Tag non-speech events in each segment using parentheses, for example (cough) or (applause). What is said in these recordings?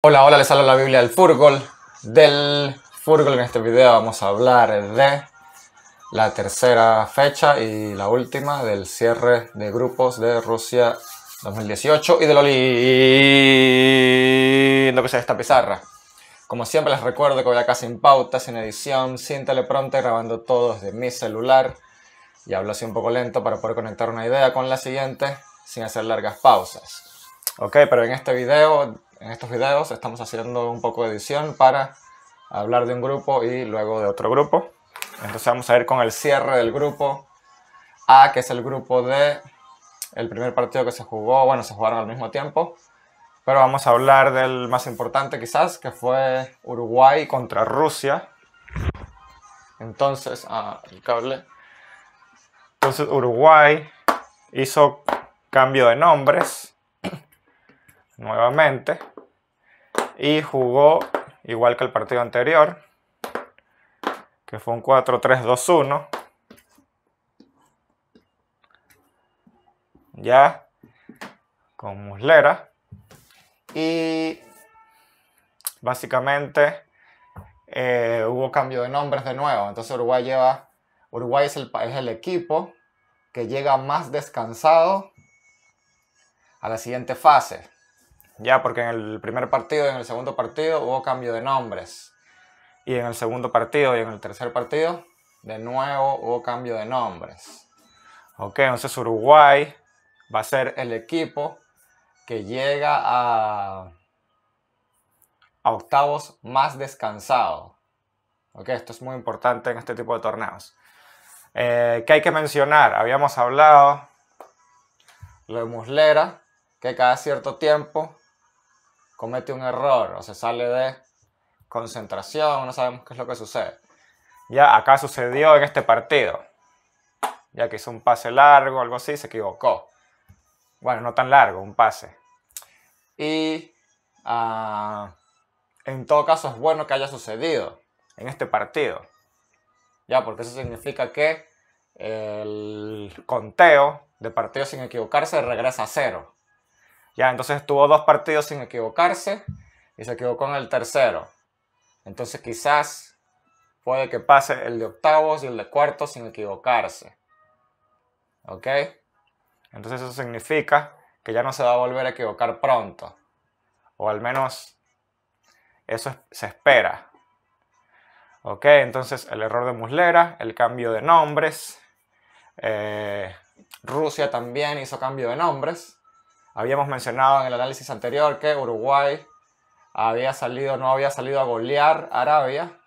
Hola, hola, les habla la Biblia del Furgol. Del Furgol en este video vamos a hablar de la tercera fecha y la última del cierre de grupos de Rusia 2018 y de lo lindo que sea esta pizarra. Como siempre les recuerdo que voy acá sin pauta, sin edición, sin teleprompter, grabando todo desde mi celular y hablo así un poco lento para poder conectar una idea con la siguiente sin hacer largas pausas. Ok, pero en este video, en estos videos estamos haciendo un poco de edición para hablar de un grupo y luego de otro grupo. Entonces vamos a ir con el cierre del grupo A, que es el grupo de el primer partido que se jugó, bueno, se jugaron al mismo tiempo, pero vamos a hablar del más importante quizás, que fue Uruguay contra Rusia. Entonces, ah, el cable. Entonces Uruguay hizo cambio de nombres nuevamente y jugó igual que el partido anterior, que fue un 4-3-2-1. Ya, con Muslera. Y básicamente eh, hubo cambio de nombres de nuevo. Entonces Uruguay lleva, Uruguay es el, es el equipo que llega más descansado a la siguiente fase. Ya, porque en el primer partido y en el segundo partido hubo cambio de nombres. Y en el segundo partido y en el tercer partido, de nuevo hubo cambio de nombres. Ok, entonces Uruguay va a ser el equipo que llega a, a octavos más descansado. Ok, esto es muy importante en este tipo de torneos. Eh, ¿Qué hay que mencionar? Habíamos hablado lo de Muslera, que cada cierto tiempo comete un error o se sale de concentración, no sabemos qué es lo que sucede. Ya acá sucedió en este partido. Ya que hizo un pase largo, algo así, se equivocó. Bueno, no tan largo, un pase. Y ah, en todo caso es bueno que haya sucedido en este partido. Ya, porque eso significa que el conteo de partidos sin equivocarse regresa a cero. Ya, entonces tuvo dos partidos sin equivocarse y se equivocó en el tercero. Entonces quizás puede que pase el de octavos y el de cuartos sin equivocarse. ¿Ok? Entonces eso significa que ya no se va a volver a equivocar pronto. O al menos eso se espera. ¿Ok? Entonces el error de Muslera, el cambio de nombres. Eh, Rusia también hizo cambio de nombres. Habíamos mencionado en el análisis anterior que Uruguay había salido, no había salido a golear a Arabia,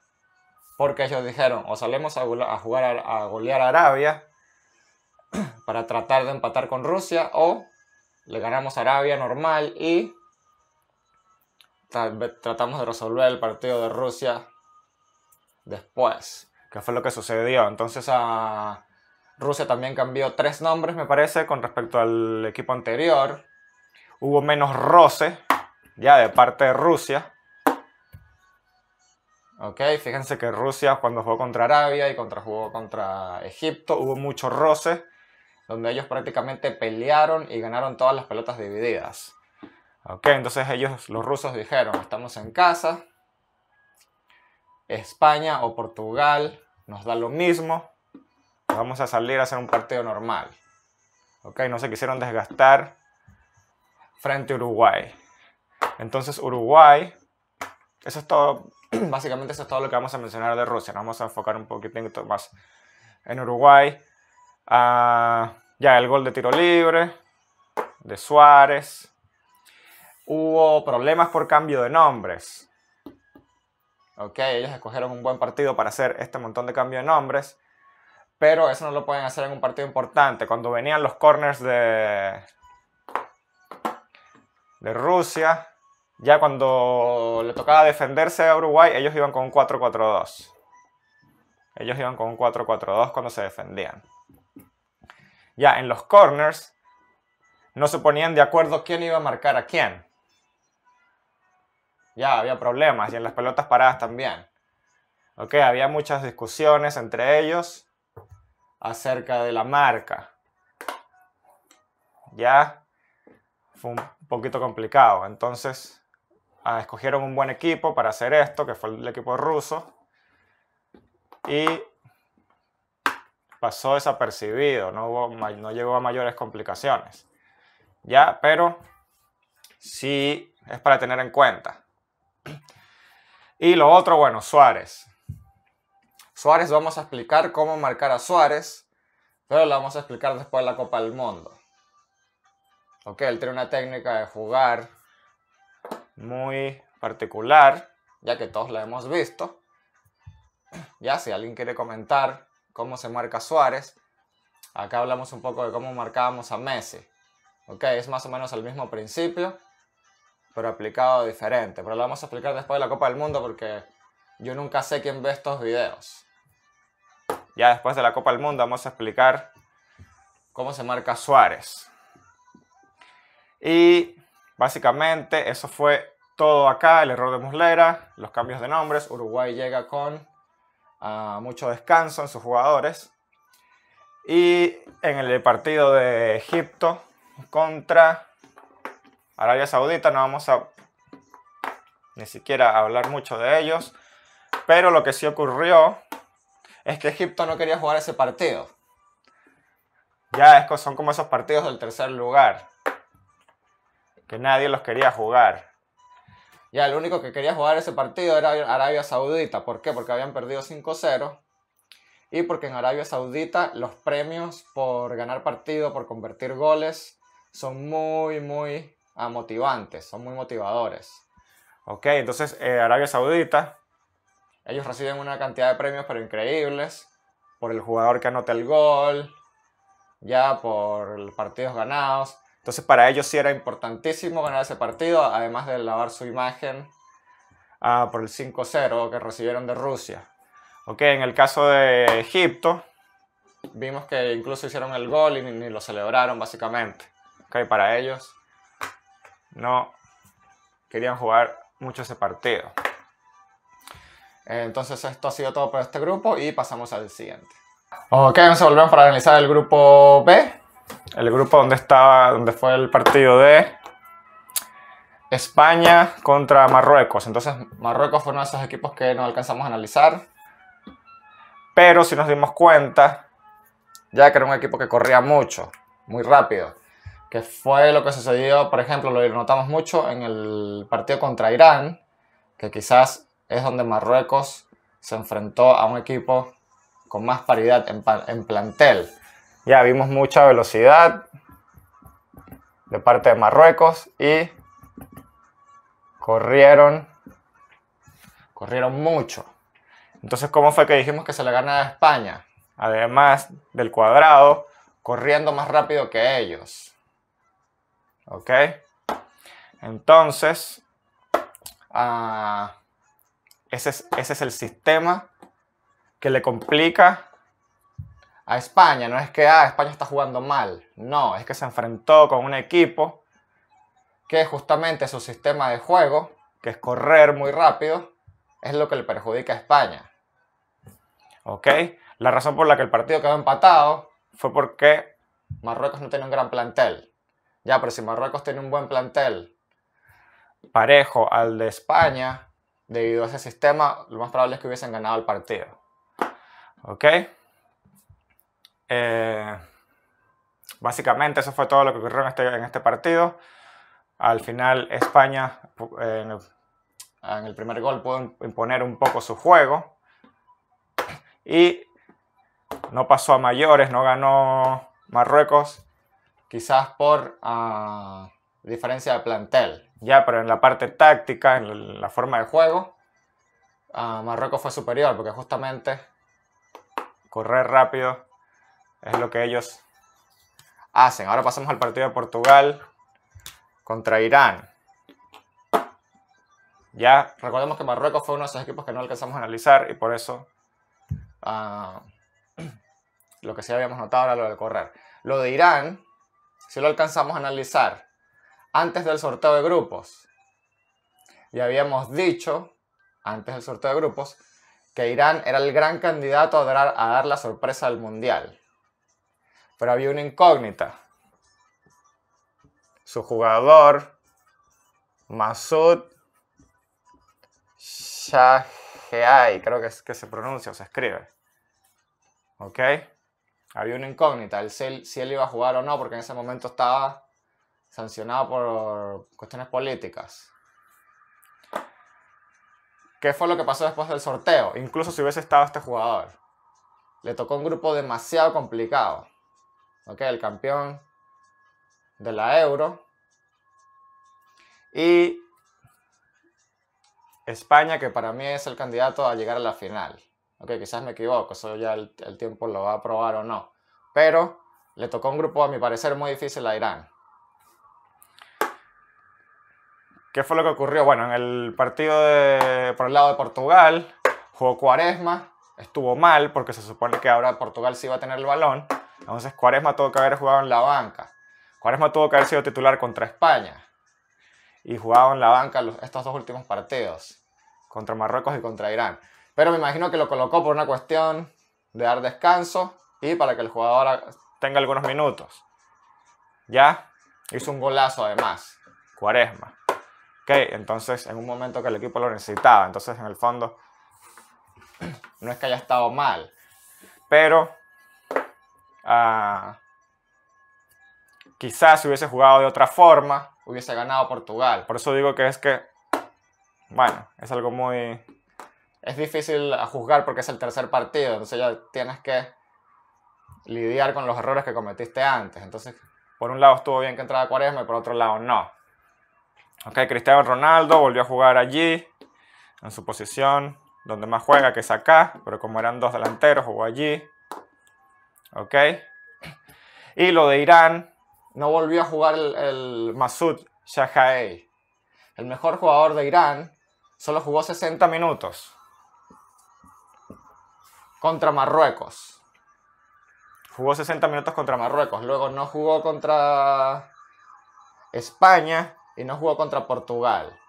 porque ellos dijeron, o salimos a, jugar a, golear a Arabia (clears throat) para tratar de empatar con Rusia, o le ganamos a Arabia normal y tratamos de resolver el partido de Rusia después, que fue lo que sucedió. Entonces a Rusia también cambió tres nombres, me parece, con respecto al equipo anterior hubo menos roce ya de parte de Rusia. Ok, fíjense que Rusia cuando jugó contra Arabia y contra jugó contra Egipto hubo mucho roce, donde ellos prácticamente pelearon y ganaron todas las pelotas divididas. Ok, entonces ellos, los rusos dijeron, estamos en casa, España o Portugal nos da lo mismo, vamos a salir a hacer un partido normal. Ok, no se quisieron desgastar frente a Uruguay. Entonces Uruguay, eso es todo, (clears throat) básicamente eso es todo lo que vamos a mencionar de Rusia. Nos vamos a enfocar un poquito más en Uruguay. Ah, ya el gol de tiro libre de Suárez. Hubo problemas por cambio de nombres. Ok, ellos escogieron un buen partido para hacer este montón de cambio de nombres. Pero eso no lo pueden hacer en un partido importante. Cuando venían los corners de, de Rusia. Ya cuando le tocaba defenderse a Uruguay, ellos iban con un 4-4-2. Ellos iban con un 4-4-2 cuando se defendían. Ya en los corners no se ponían de acuerdo quién iba a marcar a quién. Ya había problemas y en las pelotas paradas también. Ok, había muchas discusiones entre ellos acerca de la marca. Ya fue un poquito complicado. Entonces, ah, escogieron un buen equipo para hacer esto, que fue el equipo ruso. Y pasó desapercibido, no, hubo, no llegó a mayores complicaciones. Ya, pero sí es para tener en cuenta. Y lo otro, bueno, Suárez. Suárez, vamos a explicar cómo marcar a Suárez, pero lo vamos a explicar después de la Copa del Mundo. Ok, él tiene una técnica de jugar muy particular, ya que todos la hemos visto. Ya, si alguien quiere comentar cómo se marca Suárez, acá hablamos un poco de cómo marcábamos a Messi. Ok, es más o menos el mismo principio, pero aplicado diferente. Pero lo vamos a explicar después de la Copa del Mundo porque yo nunca sé quién ve estos videos. Ya después de la Copa del Mundo vamos a explicar cómo se marca Suárez. Y básicamente eso fue todo acá, el error de Muslera, los cambios de nombres. Uruguay llega con ah, mucho descanso en sus jugadores. Y en el partido de Egipto contra Arabia Saudita no vamos a ni siquiera hablar mucho de ellos. Pero lo que sí ocurrió es que Egipto no quería jugar ese partido. Ya son como esos partidos del tercer lugar, que nadie los quería jugar. Ya el único que quería jugar ese partido era Arabia Saudita. ¿Por qué? Porque habían perdido 5-0. Y porque en Arabia Saudita los premios por ganar partido, por convertir goles, son muy, muy ah, motivantes, son muy motivadores. Ok, entonces eh, Arabia Saudita ellos reciben una cantidad de premios pero increíbles por el jugador que anota el gol, ya por los partidos ganados. Entonces para ellos sí era importantísimo ganar ese partido, además de lavar su imagen ah, por el 5-0 que recibieron de Rusia. Ok, en el caso de Egipto, vimos que incluso hicieron el gol y ni, lo celebraron básicamente. Ok, para ellos no querían jugar mucho ese partido. Entonces esto ha sido todo por este grupo y pasamos al siguiente. Ok, a volver para analizar el grupo B. El grupo donde estaba, donde fue el partido de España contra Marruecos. Entonces Marruecos fue uno de esos equipos que no alcanzamos a analizar. Pero si nos dimos cuenta, ya que era un equipo que corría mucho, muy rápido. Que fue lo que sucedió, por ejemplo, lo notamos mucho en el partido contra Irán, que quizás es donde Marruecos se enfrentó a un equipo con más paridad en, plantel. Ya vimos mucha velocidad de parte de Marruecos y corrieron, corrieron mucho. Entonces, ¿cómo fue que dijimos que se le gana a España? Además del cuadrado, corriendo más rápido que ellos. ¿Ok? Entonces, ah, ese es, el sistema que le complica a España. No es que ah, España está jugando mal. No, es que se enfrentó con un equipo que justamente su sistema de juego, que es correr muy rápido, es lo que le perjudica a España. ¿Ok? La razón por la que el partido quedó empatado fue porque Marruecos no tiene un gran plantel. Ya, pero si Marruecos tiene un buen plantel parejo al de España, debido a ese sistema, lo más probable es que hubiesen ganado el partido. ¿Ok? Eh, básicamente eso fue todo lo que ocurrió en este, este partido. Al final España en, el, primer gol pudo imponer un poco su juego y no pasó a mayores, no ganó Marruecos, quizás por uh, diferencia de plantel. Ya, pero en la parte táctica, en la forma de juego, Marruecos fue superior porque justamente correr rápido es lo que ellos hacen. Ahora pasamos al partido de Portugal contra Irán. Ya recordemos que Marruecos fue uno de esos equipos que no alcanzamos a analizar y por eso ah, (clears throat) lo que sí habíamos notado era lo de correr. Lo de Irán, si lo alcanzamos a analizar antes del sorteo de grupos. Y habíamos dicho, antes del sorteo de grupos, que Irán era el gran candidato a dar, a dar la sorpresa del Mundial. Pero había una incógnita. Su jugador, Masud Shaheai, creo que es que se pronuncia o se escribe. ¿Ok? Había una incógnita, si él iba a jugar o no, porque en ese momento estaba sancionado por cuestiones políticas. ¿Qué fue lo que pasó después del sorteo? Incluso si hubiese estado este jugador. Le tocó un grupo demasiado complicado. ¿Ok? El campeón de la Euro. Y España, que para mí es el candidato a llegar a la final. Ok, quizás me equivoco, eso ya el, tiempo lo va a probar o no. Pero le tocó un grupo, a mi parecer, muy difícil a Irán. ¿Qué fue lo que ocurrió? Bueno, en el partido por el lado de Portugal, jugó Cuaresma, estuvo mal porque se supone que ahora Portugal sí iba a tener el balón. Entonces Cuaresma tuvo que haber jugado en la banca. Cuaresma tuvo que haber sido titular contra España. Y jugado en la banca estos dos últimos partidos, contra Marruecos y contra Irán. Pero me imagino que lo colocó por una cuestión de dar descanso y para que el jugador tenga algunos minutos. Ya hizo un golazo además, Cuaresma. Ok, entonces en un momento que el equipo lo necesitaba. Entonces en el fondo (clears throat) no es que haya estado mal. Pero quizás si hubiese jugado de otra forma, hubiese ganado Portugal. Por eso digo que es que, bueno, es algo muy... Es difícil a juzgar porque es el tercer partido. Entonces ya tienes que lidiar con los errores que cometiste antes. Entonces, por un lado estuvo bien que entrara Cuaresma y por otro lado no. Ok, Cristiano Ronaldo volvió a jugar allí, en su posición donde más juega, que es acá, pero como eran dos delanteros, jugó allí. Ok. Y lo de Irán, no volvió a jugar el, el Masud Shahai. El mejor jugador de Irán solo jugó 60 minutos contra Marruecos. Jugó 60 minutos contra Marruecos. Luego no jugó contra España y no jugó contra Portugal.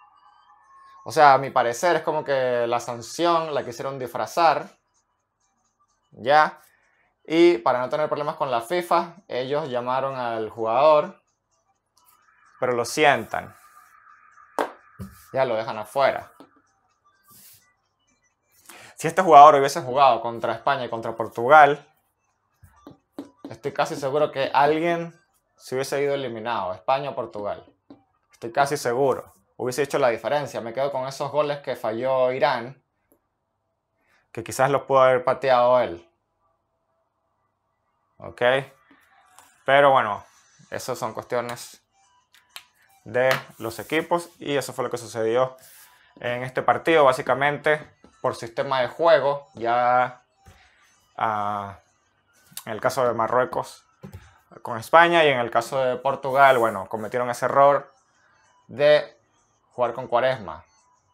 O sea, a mi parecer es como que la sanción la quisieron disfrazar. ¿Ya? Y para no tener problemas con la FIFA, ellos llamaron al jugador, pero lo sientan. Ya lo dejan afuera. Si este jugador hubiese jugado contra España y contra Portugal, estoy casi seguro que alguien se hubiese ido eliminado, España o Portugal. Estoy casi seguro. Hubiese hecho la diferencia. Me quedo con esos goles que falló Irán, que quizás los pudo haber pateado él. ¿Ok? Pero bueno, esas son cuestiones de los equipos y eso fue lo que sucedió en este partido. Básicamente, por sistema de juego, ya ah, en el caso de Marruecos con España y en el caso de Portugal, bueno, cometieron ese error de jugar con Cuaresma,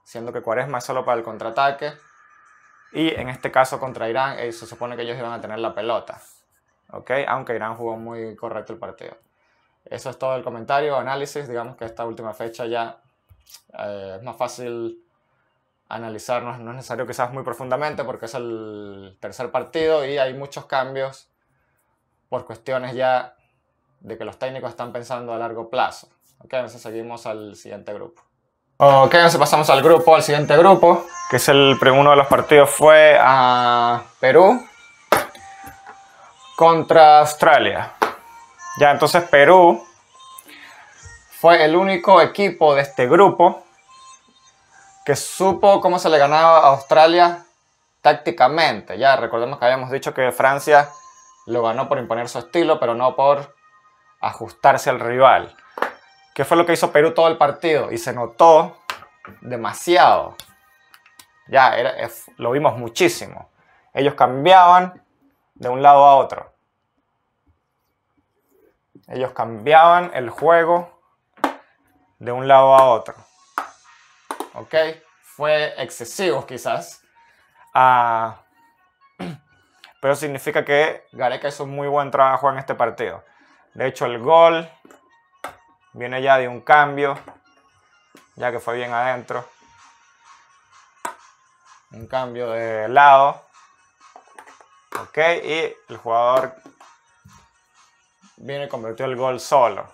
siendo que Cuaresma es solo para el contraataque y en este caso contra Irán eh, se supone que ellos iban a tener la pelota, ¿ok? Aunque Irán jugó muy correcto el partido. Eso es todo el comentario, análisis, digamos que esta última fecha ya eh, es más fácil analizar, no, no es necesario quizás muy profundamente porque es el tercer partido y hay muchos cambios por cuestiones ya de que los técnicos están pensando a largo plazo. Ok, entonces seguimos al siguiente grupo. Ok, entonces pasamos al grupo, al siguiente grupo, que es el uno de los partidos fue a Perú contra Australia. Ya, entonces Perú fue el único equipo de este grupo que supo cómo se le ganaba a Australia tácticamente. Ya recordemos que habíamos dicho que Francia lo ganó por imponer su estilo, pero no por ajustarse al rival. ¿Qué fue lo que hizo Perú todo el partido? Y se notó demasiado. Ya, lo vimos muchísimo. Ellos cambiaban de un lado a otro. Ellos cambiaban el juego de un lado a otro. ¿Ok? Fue excesivo quizás. Ah, (clears throat) pero significa que Gareca hizo muy buen trabajo en este partido. De hecho, el gol Viene ya de un cambio, ya que fue bien adentro. Un cambio de lado. Ok, y el jugador viene y convirtió el gol solo.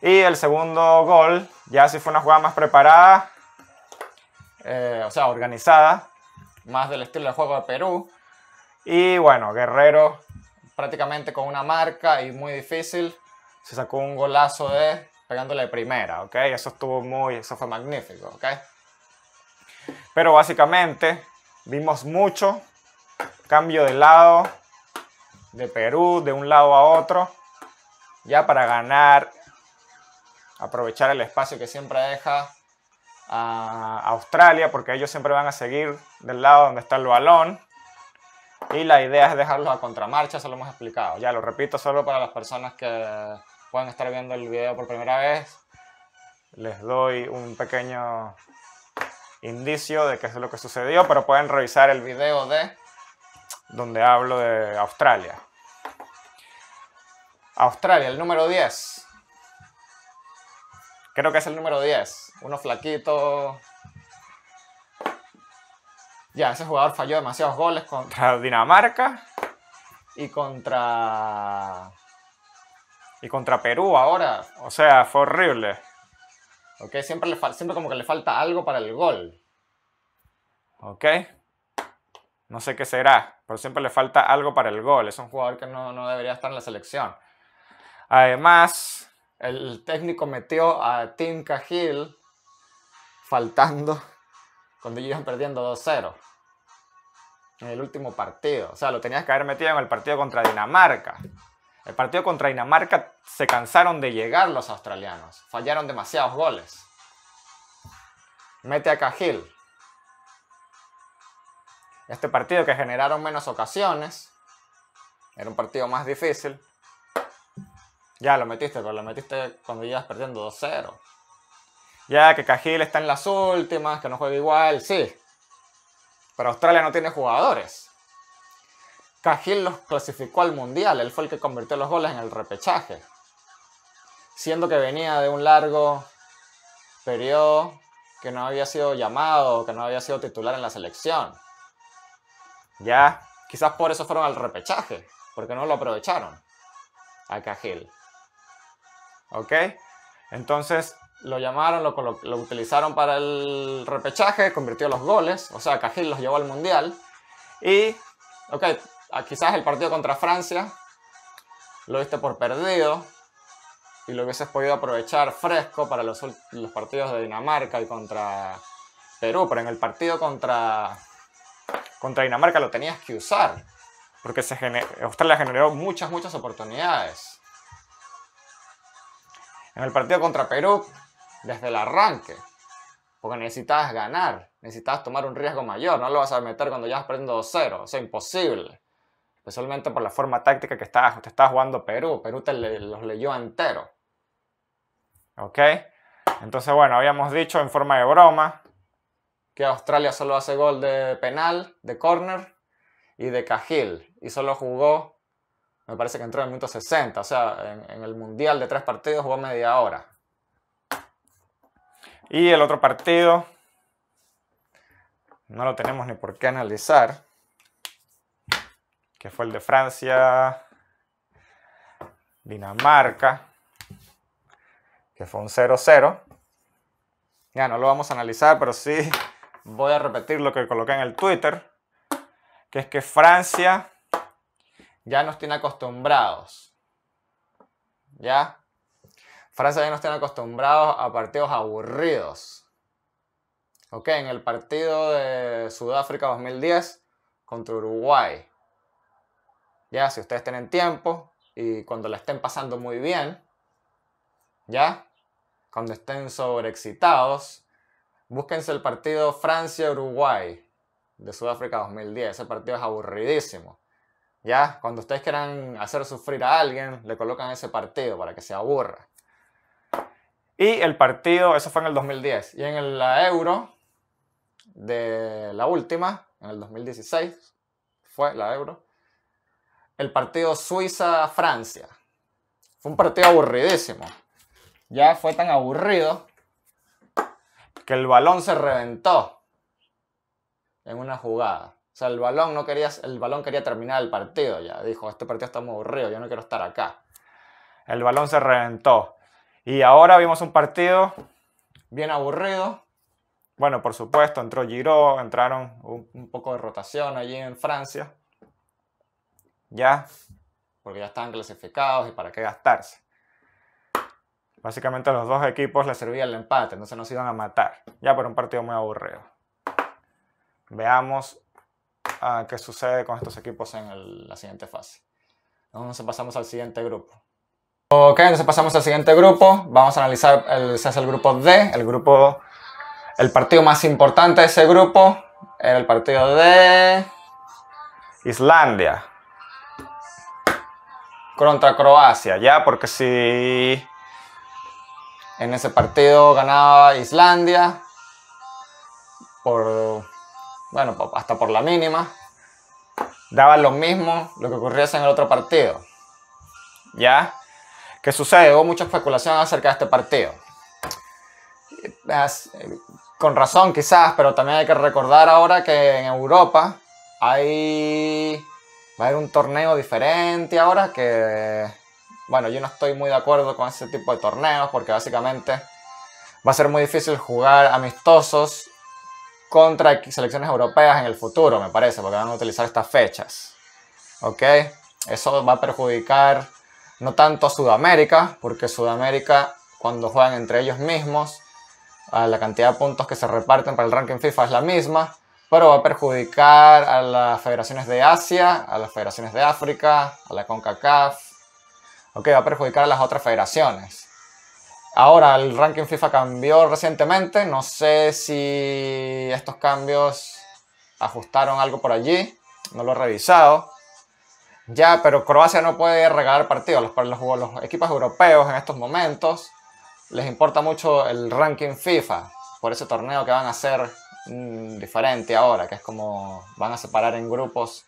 Y el segundo gol, ya si fue una jugada más preparada, eh, o sea, organizada, más del estilo de juego de Perú. Y bueno, Guerrero prácticamente con una marca y muy difícil, se sacó un golazo de pegándole primera, ¿ok? Eso estuvo muy, eso fue magnífico, ¿ok? Pero básicamente vimos mucho cambio de lado de Perú de un lado a otro, ya para ganar, aprovechar el espacio que siempre deja a Australia, porque ellos siempre van a seguir del lado donde está el balón. Y la idea es dejarlos a contramarcha, eso lo hemos explicado. Ya lo repito solo para las personas que puedan estar viendo el video por primera vez. Les doy un pequeño indicio de qué es lo que sucedió, pero pueden revisar el video de donde hablo de Australia. Australia, el número 10. Creo que es el número 10. Uno flaquito. Ya, ese jugador falló demasiados goles contra (laughs) Dinamarca y contra. Y contra Perú ahora. O sea, fue horrible. Ok, siempre, le siempre como que le falta algo para el gol. Ok. No sé qué será, pero siempre le falta algo para el gol. Es un jugador que no, no debería estar en la selección. Además, el técnico metió a Tim Cahill faltando cuando iban perdiendo 2-0 en el último partido. O sea, lo tenías que haber metido en el partido contra Dinamarca. El partido contra Dinamarca se cansaron de llegar los australianos. Fallaron demasiados goles. Mete a Cahill. Este partido que generaron menos ocasiones. Era un partido más difícil. Ya lo metiste, pero lo metiste cuando ibas perdiendo 2-0. Ya que Cahill está en las últimas, que no juega igual, sí. Pero Australia no tiene jugadores. Cahill los clasificó al mundial, él fue el que convirtió los goles en el repechaje. Siendo que venía de un largo periodo que no había sido llamado, que no había sido titular en la selección. Ya, quizás por eso fueron al repechaje, porque no lo aprovecharon a Cahill. ¿Ok? Entonces lo llamaron, lo, utilizaron para el repechaje, convirtió los goles, o sea, Cajill los llevó al mundial. Y, ok, quizás el partido contra Francia lo viste por perdido y lo hubieses podido aprovechar fresco para los, los partidos de Dinamarca y contra Perú, pero en el partido contra, contra Dinamarca lo tenías que usar, porque se Australia generó muchas, muchas oportunidades. En el partido contra Perú, desde el arranque, porque necesitabas ganar, necesitabas tomar un riesgo mayor, no lo vas a meter cuando ya vas perdiendo 2-0, o sea, imposible. Especialmente por la forma táctica que estabas, te estabas jugando Perú, Perú te los leyó entero. ¿Ok? Entonces, bueno, habíamos dicho en forma de broma que Australia solo hace gol de penal, de corner y de cajil, y solo jugó me parece que entró en el minuto 60, o sea, en, el Mundial de tres partidos jugó media hora. Y el otro partido, no lo tenemos ni por qué analizar, que fue el de Francia, Dinamarca, que fue un 0-0. Ya no lo vamos a analizar, pero sí voy a repetir lo que coloqué en el Twitter, que es que Francia ya nos tiene acostumbrados. ¿Ya? Francia ya nos tiene acostumbrados a partidos aburridos. Ok, en el partido de Sudáfrica 2010 contra Uruguay. Ya, si ustedes tienen tiempo y cuando la estén pasando muy bien, ya, cuando estén sobreexcitados, búsquense el partido Francia-Uruguay de Sudáfrica 2010. Ese partido es aburridísimo. Ya, cuando ustedes quieran hacer sufrir a alguien, le colocan ese partido para que se aburra. Y el partido, eso fue en el 2010. Y en la Euro de la última, en el 2016, fue la Euro, el partido Suiza-Francia. Fue un partido aburridísimo. Ya fue tan aburrido que el balón se reventó en una jugada. O sea, el balón no quería, el balón quería terminar el partido ya. Dijo, este partido está muy aburrido, yo no quiero estar acá. El balón se reventó. Y ahora vimos un partido bien aburrido, Bueno, por supuesto, entró Giroud, entraron un, poco de rotación allí en Francia. Ya, porque ya estaban clasificados y para qué gastarse. Básicamente a los dos equipos les servía el empate, entonces nos iban a matar. Ya por un partido muy aburrido. Veamos ah, qué sucede con estos equipos en la siguiente fase. Entonces pasamos al siguiente grupo. Ok, entonces pasamos al siguiente grupo. Vamos a analizar el, ese es el grupo D, el grupo el partido más importante de ese grupo era el partido de Islandia contra Croacia, ya, porque si en ese partido ganaba Islandia por, bueno, hasta por la mínima, daba lo mismo lo que ocurriese en el otro partido. ¿Ya? ¿Qué sucede? Hubo mucha especulación acerca de este partido con razón quizás, pero también hay que recordar ahora que en Europa hay va a haber un torneo diferente ahora que bueno, yo no estoy muy de acuerdo con ese tipo de torneos porque básicamente va a ser muy difícil jugar amistosos contra selecciones europeas en el futuro, me parece, porque van a utilizar estas fechas. ¿Ok? Eso va a perjudicar no tanto a Sudamérica, porque Sudamérica cuando juegan entre ellos mismos la cantidad de puntos que se reparten para el ranking FIFA es la misma, pero va a perjudicar a las federaciones de Asia, a las federaciones de África, a la CONCACAF, ok, va a perjudicar a las otras federaciones. Ahora, el ranking FIFA cambió recientemente, no sé si estos cambios ajustaron algo por allí, no lo he revisado. Ya, pero Croacia no puede regalar partidos. Los, los, los equipos europeos en estos momentos les importa mucho el ranking FIFA por ese torneo que van a hacer mm, diferente ahora, que es como van a separar en grupos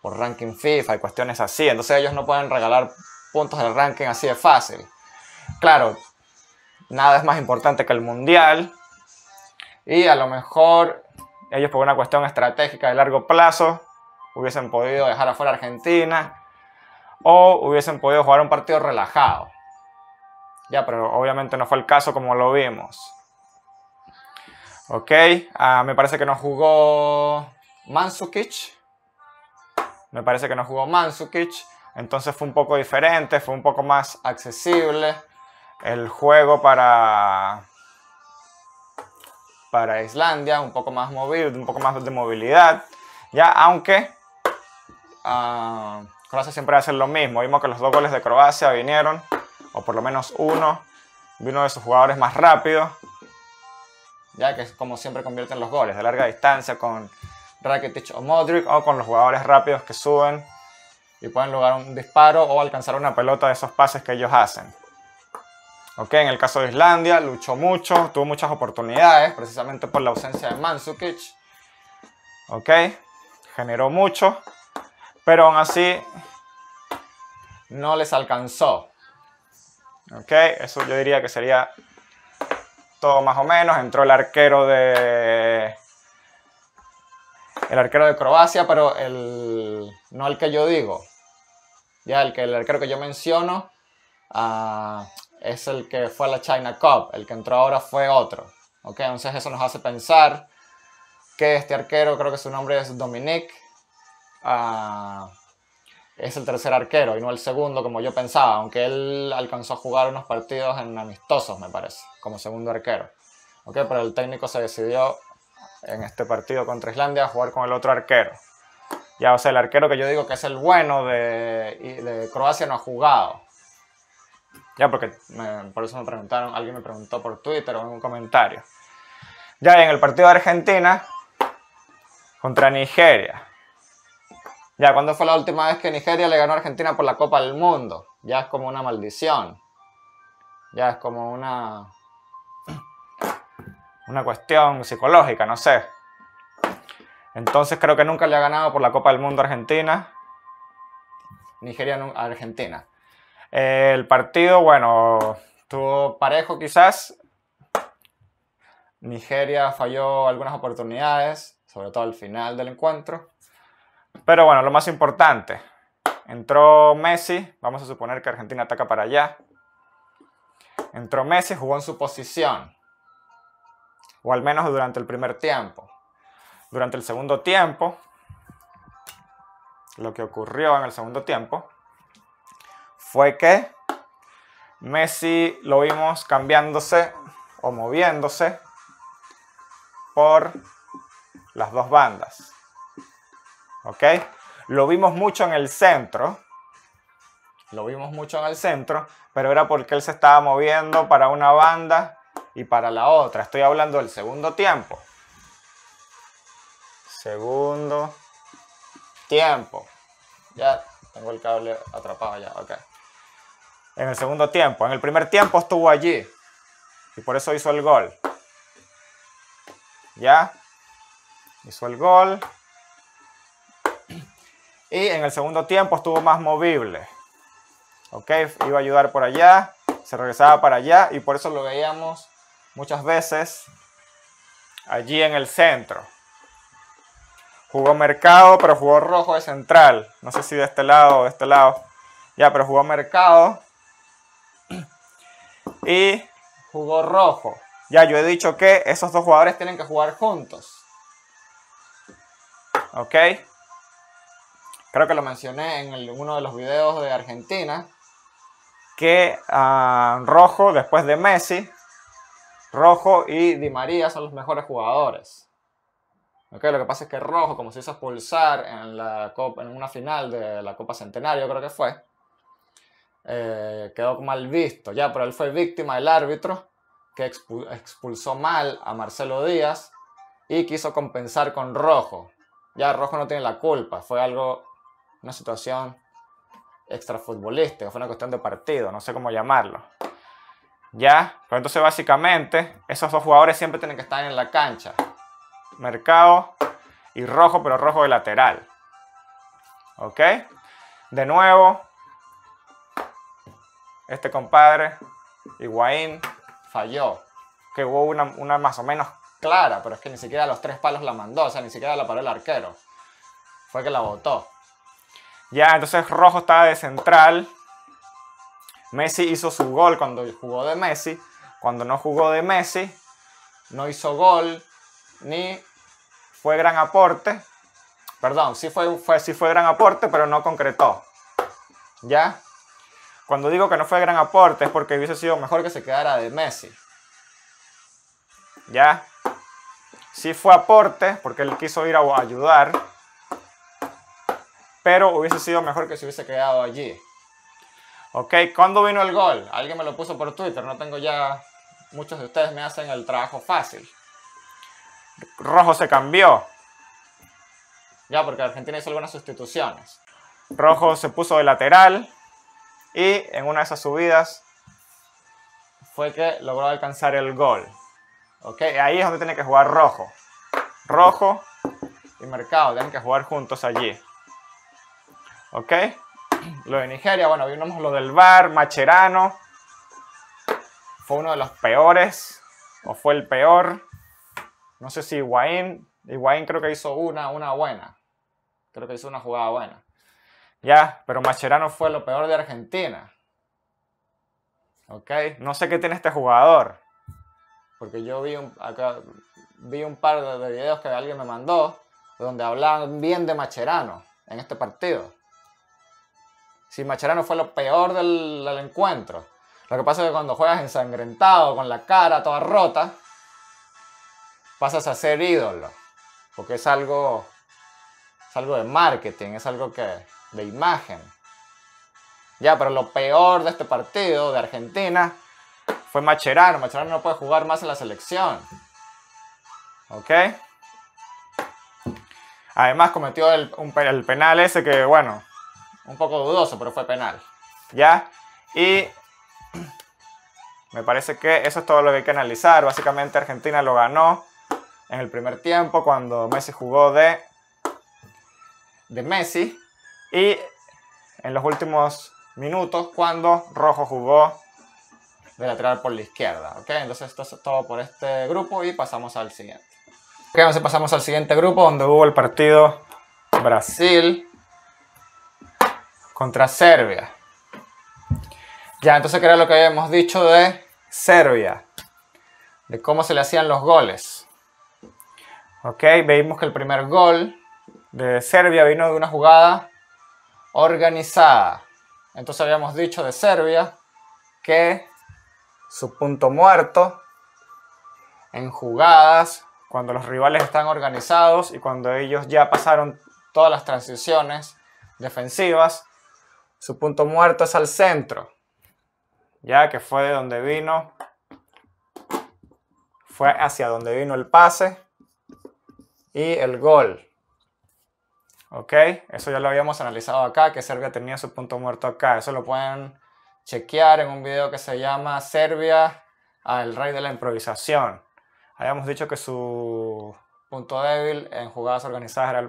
por ranking FIFA y cuestiones así. Entonces ellos no pueden regalar puntos del ranking así de fácil. Claro, nada es más importante que el mundial y a lo mejor ellos por una cuestión estratégica de largo plazo hubiesen podido dejar afuera a Argentina o hubiesen podido jugar un partido relajado. Ya, pero obviamente no fue el caso como lo vimos. Ok, ah, me parece que no jugó Mansukic. Me parece que no jugó Mansukic. Entonces fue un poco diferente, fue un poco más accesible el juego para, para Islandia, un poco más móvil, un poco más de movilidad. Ya, aunque uh, Croacia siempre hace lo mismo. Vimos que los dos goles de Croacia vinieron o por lo menos uno, de uno de sus jugadores más rápidos, ya que es como siempre convierten los goles, de larga distancia con Rakitic o Modric, o con los jugadores rápidos que suben y pueden lograr un disparo o alcanzar una pelota de esos pases que ellos hacen. Ok, en el caso de Islandia, luchó mucho, tuvo muchas oportunidades, precisamente por la ausencia de Mansukic. Ok, generó mucho, pero aún así no les alcanzó. Ok, eso yo diría que sería todo más o menos. Entró el arquero de. El arquero de Croacia, pero el. No el que yo digo. Ya, el, que, el arquero que yo menciono ah, es el que fue a la China Cup. El que entró ahora fue otro. Entonces eso nos hace pensar que este arquero, creo que su nombre es Dominic. Uh, es el tercer arquero y no el segundo como yo pensaba, aunque él alcanzó a jugar unos partidos en amistosos, me parece, como segundo arquero. Ok, pero el técnico se decidió en este partido contra Islandia a jugar con el otro arquero. Ya, o sea, el arquero que yo digo que es el bueno de, Croacia no ha jugado. Ya, porque por eso me preguntaron, alguien me preguntó por Twitter o en un comentario. Ya en el partido de Argentina contra Nigeria. Ya, ¿cuándo fue la última vez que Nigeria le ganó a Argentina por la Copa del Mundo? Ya es como una maldición. Ya es como una. Una cuestión psicológica, no sé. Entonces creo que nunca le ha ganado por la Copa del Mundo Argentina. Nigeria Argentina. El partido, bueno, estuvo parejo quizás. Nigeria falló algunas oportunidades, sobre todo al final del encuentro. Pero bueno, lo más importante, entró Messi, vamos a suponer que Argentina ataca para allá. Entró Messi, jugó en su posición. O al menos durante el primer tiempo. Durante el segundo tiempo, lo que ocurrió en el segundo tiempo fue que Messi lo vimos cambiándose o moviéndose por las dos bandas. ¿Ok? Lo vimos mucho en el centro. Lo vimos mucho en el centro, pero era porque él se estaba moviendo para una banda y para la otra. Estoy hablando del segundo tiempo. Segundo tiempo. Ya tengo el cable atrapado ya, ok. En el segundo tiempo. En el primer tiempo estuvo allí. Y por eso hizo el gol. ¿Ya? Hizo el gol. Y en el segundo tiempo estuvo más movible. ¿Ok? Iba a ayudar por allá. Se regresaba para allá. Y por eso lo veíamos muchas veces allí en el centro. Jugó mercado, pero jugó rojo de central. No sé si de este lado o de este lado. Ya, pero jugó mercado. (clears throat) Y jugó rojo. Ya, yo he dicho que esos dos jugadores tienen que jugar juntos. ¿Ok? Creo que lo mencioné en uno de los videos de Argentina. Que ah, Rojo, después de Messi, Rojo y Di María son los mejores jugadores. ¿Ok? Lo que pasa es que Rojo, como se hizo expulsar en, la Copa, en una final de la Copa Centenario, creo que fue, eh, quedó mal visto. Ya, pero él fue víctima del árbitro que expulsó mal a Marcelo Díaz y quiso compensar con Rojo. Ya Rojo no tiene la culpa, fue algo, una situación extrafutbolística, fue una cuestión de partido, no sé cómo llamarlo. Ya, pero entonces básicamente esos dos jugadores siempre tienen que estar en la cancha. Mercado y Rojo, pero Rojo de lateral. ¿Ok? De nuevo, este compadre, Higuaín, falló. Que hubo una, más o menos clara, pero es que ni siquiera los tres palos la mandó, o sea, ni siquiera la paró el arquero. Fue que la botó. Ya, entonces Rojo estaba de central. Messi hizo su gol cuando jugó de Messi. Cuando no jugó de Messi, no hizo gol ni fue gran aporte. Perdón, sí fue, sí fue gran aporte, pero no concretó. ¿Ya? Cuando digo que no fue gran aporte es porque hubiese sido mejor que se quedara de Messi. ¿Ya? Sí fue aporte porque él quiso ir a ayudar. Pero hubiese sido mejor que se hubiese quedado allí. ¿Ok? ¿Cuándo vino el gol? Alguien me lo puso por Twitter. No tengo ya... Muchos de ustedes me hacen el trabajo fácil. Rojo se cambió. Ya, porque Argentina hizo algunas sustituciones. Rojo se puso de lateral. Y en una de esas subidas fue que logró alcanzar el gol. ¿Ok? Ahí es donde tiene que jugar rojo. Rojo y Mercado tienen que jugar juntos allí. ¿Ok? Lo de Nigeria, bueno, vimos lo del VAR, Macherano. Fue uno de los peores, o fue el peor. No sé si Higuaín, Higuaín creo que hizo una, una buena. Creo que hizo una jugada buena. Ya, pero Macherano fue lo peor de Argentina. ¿Ok? No sé qué tiene este jugador. Porque yo vi un, vi un par de, videos que alguien me mandó donde hablaban bien de Macherano en este partido. Si Macherano fue lo peor del, encuentro. Lo que pasa es que cuando juegas ensangrentado, con la cara toda rota, pasas a ser ídolo. Porque es algo, es algo de marketing, es algo que, de imagen. Ya, pero lo peor de este partido de Argentina fue Macherano. Macherano no puede jugar más en la selección. ¿Ok? Además cometió el, el penal ese que, bueno, un poco dudoso, pero fue penal. ¿Ya? Y me parece que eso es todo lo que hay que analizar. Básicamente Argentina lo ganó en el primer tiempo cuando Messi jugó de, de Messi. Y en los últimos minutos cuando Rojo jugó de lateral por la izquierda. ¿ok? Entonces esto es todo por este grupo y pasamos al siguiente. Ok, entonces pasamos al siguiente grupo donde hubo el partido Brasil contra Serbia. Ya, entonces, ¿qué era lo que habíamos dicho de Serbia? de cómo se le hacían los goles. Ok, veimos que el primer gol de Serbia vino de una jugada organizada. Entonces habíamos dicho de Serbia que su punto muerto en jugadas, cuando los rivales están organizados y cuando ellos ya pasaron todas las transiciones defensivas, su punto muerto es al centro, ya que fue de donde vino, fue hacia donde vino el pase y el gol. ¿Ok? Eso ya lo habíamos analizado acá, que Serbia tenía su punto muerto acá. Eso lo pueden chequear en un video que se llama Serbia al rey de la improvisación. Habíamos dicho que su punto débil en jugadas organizadas era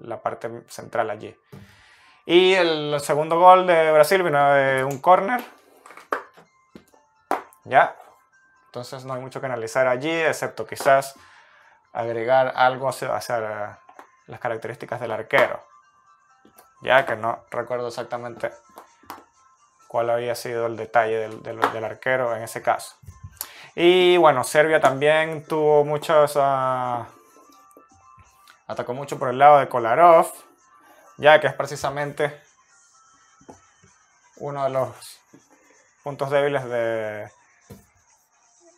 la parte central allí. Y el segundo gol de Brasil vino de un corner. Ya. Entonces no hay mucho que analizar allí, excepto quizás agregar algo hacia, las características del arquero. Ya que no recuerdo exactamente cuál había sido el detalle del, del, arquero en ese caso. Y bueno, Serbia también tuvo muchos... Uh, atacó mucho por el lado de Kolarov, ya que es precisamente uno de los puntos débiles de,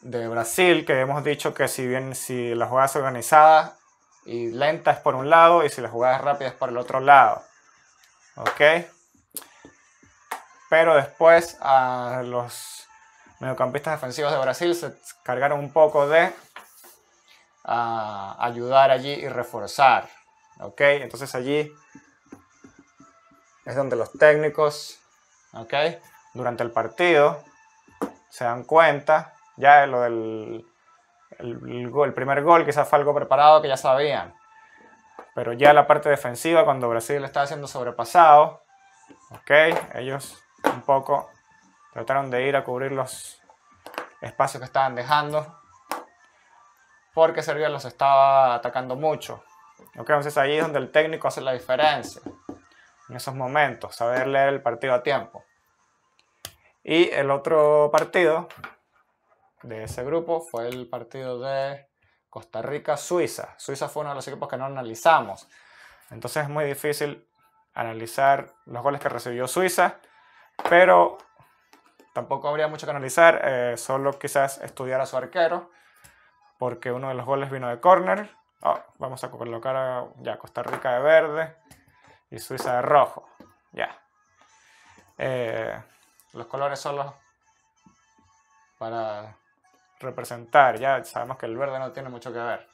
de Brasil, que hemos dicho que si bien si la jugada es organizada, y lenta es por un lado y si la jugada es rápida es por el otro lado. ¿Ok? Pero después a los mediocampistas defensivos de Brasil se cargaron un poco de ayudar allí y reforzar. ¿Ok? Entonces allí es donde los técnicos, ¿ok? Durante el partido se dan cuenta ya de lo del el, primer gol quizás fue algo preparado que ya sabían. Pero ya la parte defensiva, cuando Brasil estaba siendo sobrepasado, ok, ellos un poco trataron de ir a cubrir los espacios que estaban dejando, porque Serbia los estaba atacando mucho. Ok, entonces ahí es donde el técnico hace la diferencia, en esos momentos, saber leer el partido a tiempo. Y el otro partido de ese grupo fue el partido de Costa Rica-Suiza. Suiza fue uno de los equipos que no analizamos. Entonces es muy difícil analizar los goles que recibió Suiza, pero tampoco habría mucho que analizar, eh, solo quizás estudiar a su arquero, porque uno de los goles vino de córner. Oh, vamos a colocar a, ya Costa Rica de verde y Suiza de rojo. Ya. Eh, los colores son los para representar. Ya sabemos que el verde no tiene mucho que ver.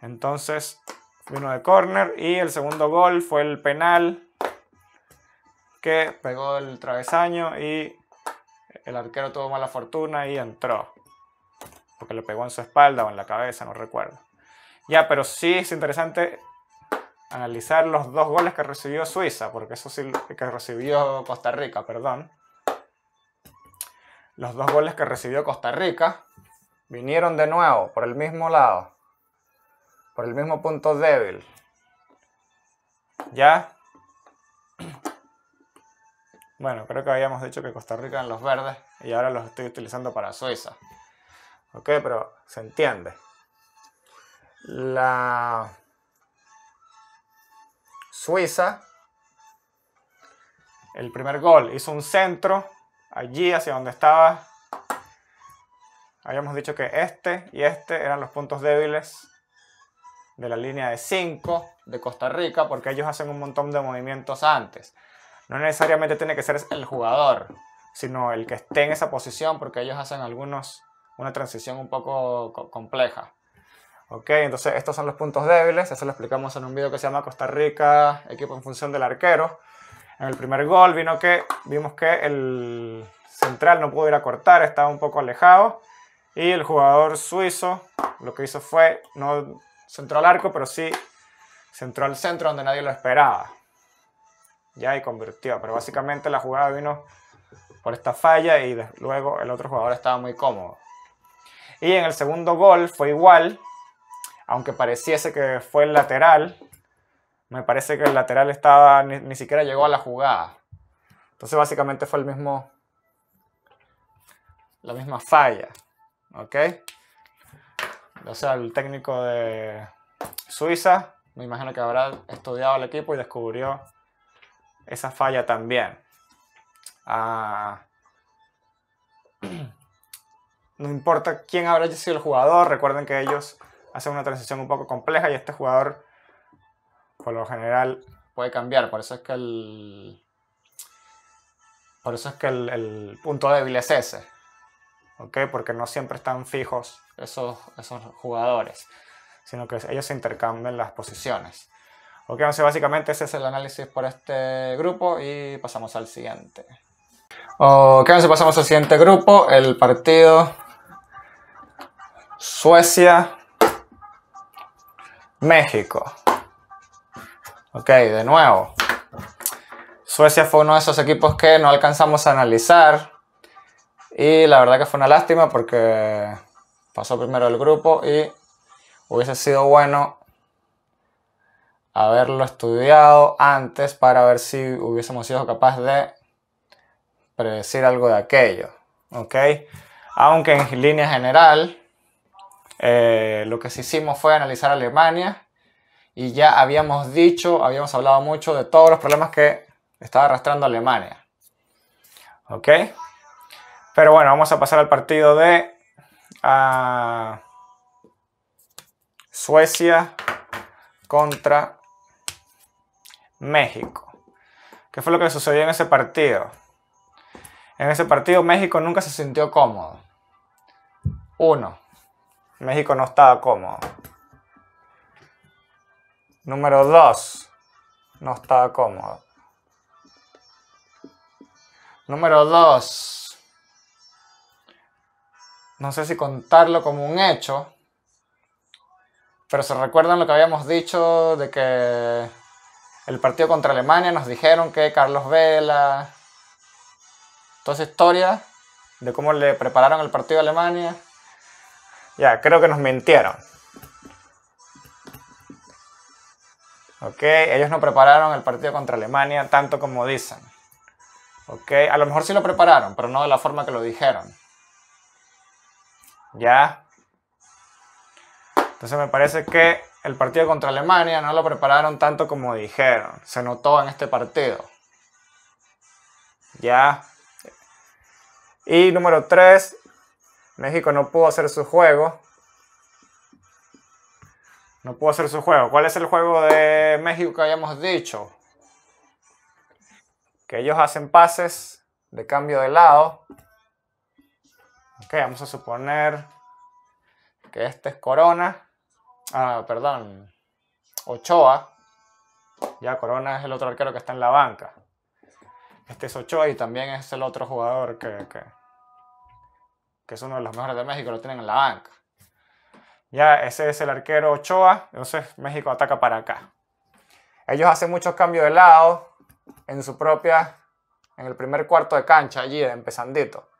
Entonces, vino de córner y el segundo gol fue el penal que pegó el travesaño y el arquero tuvo mala fortuna y entró. Porque le pegó en su espalda o en la cabeza, no recuerdo. Ya, pero sí es interesante analizar los dos goles que recibió Suiza, porque eso sí que recibió Costa Rica, perdón. Los dos goles que recibió Costa Rica vinieron de nuevo por el mismo lado, por el mismo punto débil. ¿Ya? Bueno, creo que habíamos dicho que Costa Rica en los verdes y ahora los estoy utilizando para Suiza. Ok, pero se entiende. La Suiza, el primer gol hizo un centro allí hacia donde estaba Habíamos dicho que este y este eran los puntos débiles de la línea de 5 de Costa Rica porque ellos hacen un montón de movimientos antes. No necesariamente tiene que ser el jugador, sino el que esté en esa posición porque ellos hacen algunos una transición un poco compleja. Ok, entonces estos son los puntos débiles, eso lo explicamos en un video que se llama Costa Rica, equipo en función del arquero. En el primer gol vino que, vimos que el central no pudo ir a cortar, estaba un poco alejado y el jugador suizo lo que hizo fue, no centró al arco, pero sí centró al centro donde nadie lo esperaba. Ya y convirtió. Pero básicamente la jugada vino por esta falla y luego el otro jugador estaba muy cómodo. Y en el segundo gol fue igual, aunque pareciese que fue el lateral. Me parece que el lateral estaba ni, ni siquiera llegó a la jugada. Entonces básicamente fue el mismo la misma falla. ¿Ok? o sea, el técnico de Suiza, me imagino que habrá estudiado el equipo y descubrió esa falla también. Ah, (clears throat) no importa quién habrá sido el jugador, recuerden que ellos hacen una transición un poco compleja y este jugador, por lo general, puede cambiar. Por eso es que el, por eso es que el, punto débil es ese. ¿Ok? Porque no siempre están fijos esos, esos jugadores, sino que ellos se intercambian las posiciones. Ok, entonces básicamente ese es el análisis por este grupo y pasamos al siguiente. Ok, entonces pasamos al siguiente grupo, el partido Suecia, México. Ok, de nuevo. Suecia fue uno de esos equipos que no alcanzamos a analizar. Y la verdad que fue una lástima porque pasó primero el grupo y hubiese sido bueno haberlo estudiado antes para ver si hubiésemos sido capaces de predecir algo de aquello. ¿Ok? Aunque en línea general eh, lo que sí hicimos fue analizar Alemania y ya habíamos dicho, habíamos hablado mucho de todos los problemas que estaba arrastrando Alemania. ¿Ok? Pero bueno, vamos a pasar al partido de ah, Suecia contra México. ¿Qué fue lo que sucedió en ese partido? En ese partido México nunca se sintió cómodo. Uno, México no estaba cómodo. Número 2. No estaba cómodo. Número 2. No sé si contarlo como un hecho. Pero se recuerdan lo que habíamos dicho de que el partido contra Alemania nos dijeron que Carlos Vela. Toda esa historia de cómo le prepararon el partido a Alemania. Ya, creo que nos mintieron. Ok, ellos no prepararon el partido contra Alemania tanto como dicen. Ok, a lo mejor sí lo prepararon, pero no de la forma que lo dijeron. Ya. Entonces me parece que el partido contra Alemania no lo prepararon tanto como dijeron. Se notó en este partido. Ya. Y número 3, México no pudo hacer su juego. No pudo hacer su juego. ¿Cuál es el juego de México que habíamos dicho? Que ellos hacen pases de cambio de lado. Ok, vamos a suponer que este es Corona. Ah, perdón. Ochoa. Ya Corona es el otro arquero que está en la banca. Este es Ochoa y también es el otro jugador que, que que es uno de los mejores de México, lo tienen en la banca. Ya ese es el arquero Ochoa, entonces México ataca para acá. Ellos hacen muchos cambios de lado en su propia, en el primer cuarto de cancha, allí empezandito.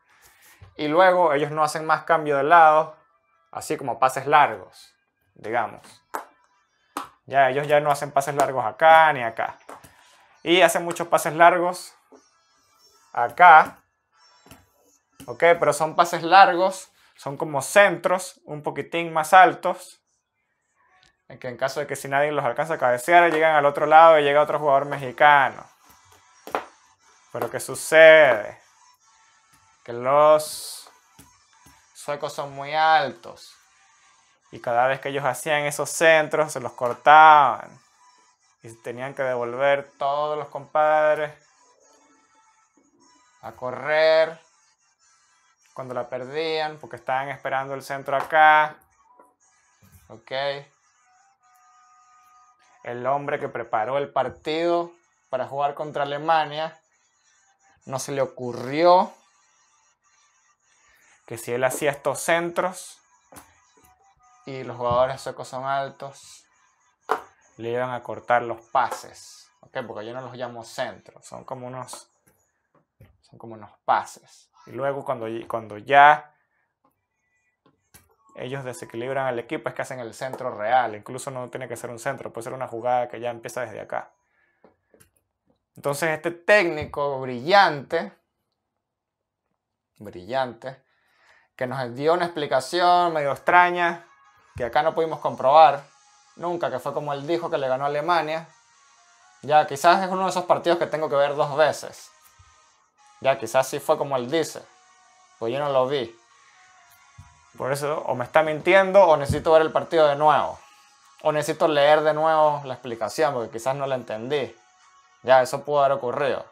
Y luego ellos no hacen más cambio de lado, así como pases largos, digamos. Ya ellos ya no hacen pases largos acá ni acá. Y hacen muchos pases largos acá ¿ok? Pero son pases largos, son como centros un poquitín más altos, en que en caso de que si nadie los alcanza a cabecear, llegan al otro lado y llega otro jugador mexicano. Pero ¿qué sucede? Que los suecos son muy altos. Y cada vez que ellos hacían esos centros, se los cortaban. Y tenían que devolver todos los compadres a correr cuando la perdían porque estaban esperando el centro acá. ¿Ok? El hombre que preparó el partido para jugar contra Alemania no se le ocurrió que si él hacía estos centros y los jugadores suecos son altos, le iban a cortar los pases. ¿Ok? Porque yo no los llamo centros, son como unos, son como unos pases. Y luego cuando, cuando ya ellos desequilibran al equipo es que hacen el centro real. Incluso no tiene que ser un centro, puede ser una jugada que ya empieza desde acá. Entonces este técnico brillante, brillante, que nos dio una explicación medio extraña que acá no pudimos comprobar nunca, que fue como él dijo que le ganó a Alemania. Ya, quizás es uno de esos partidos que tengo que ver dos veces. Ya, quizás sí fue como él dice. Pues yo no lo vi. Por eso, o me está mintiendo o necesito ver el partido de nuevo. O necesito leer de nuevo la explicación porque quizás no la entendí. Ya, eso pudo haber ocurrido.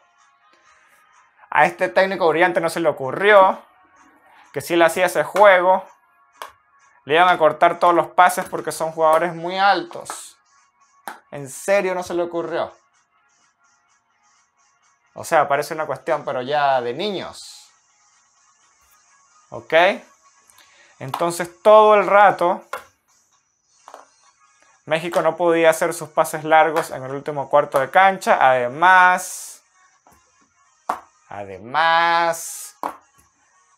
A este técnico brillante no se le ocurrió que si él hacía ese juego, le iban a cortar todos los pases porque son jugadores muy altos. En serio no se le ocurrió. O sea, parece una cuestión, pero ya de niños. ¿Ok? Entonces todo el rato México no podía hacer sus pases largos en el último cuarto de cancha. Además, además,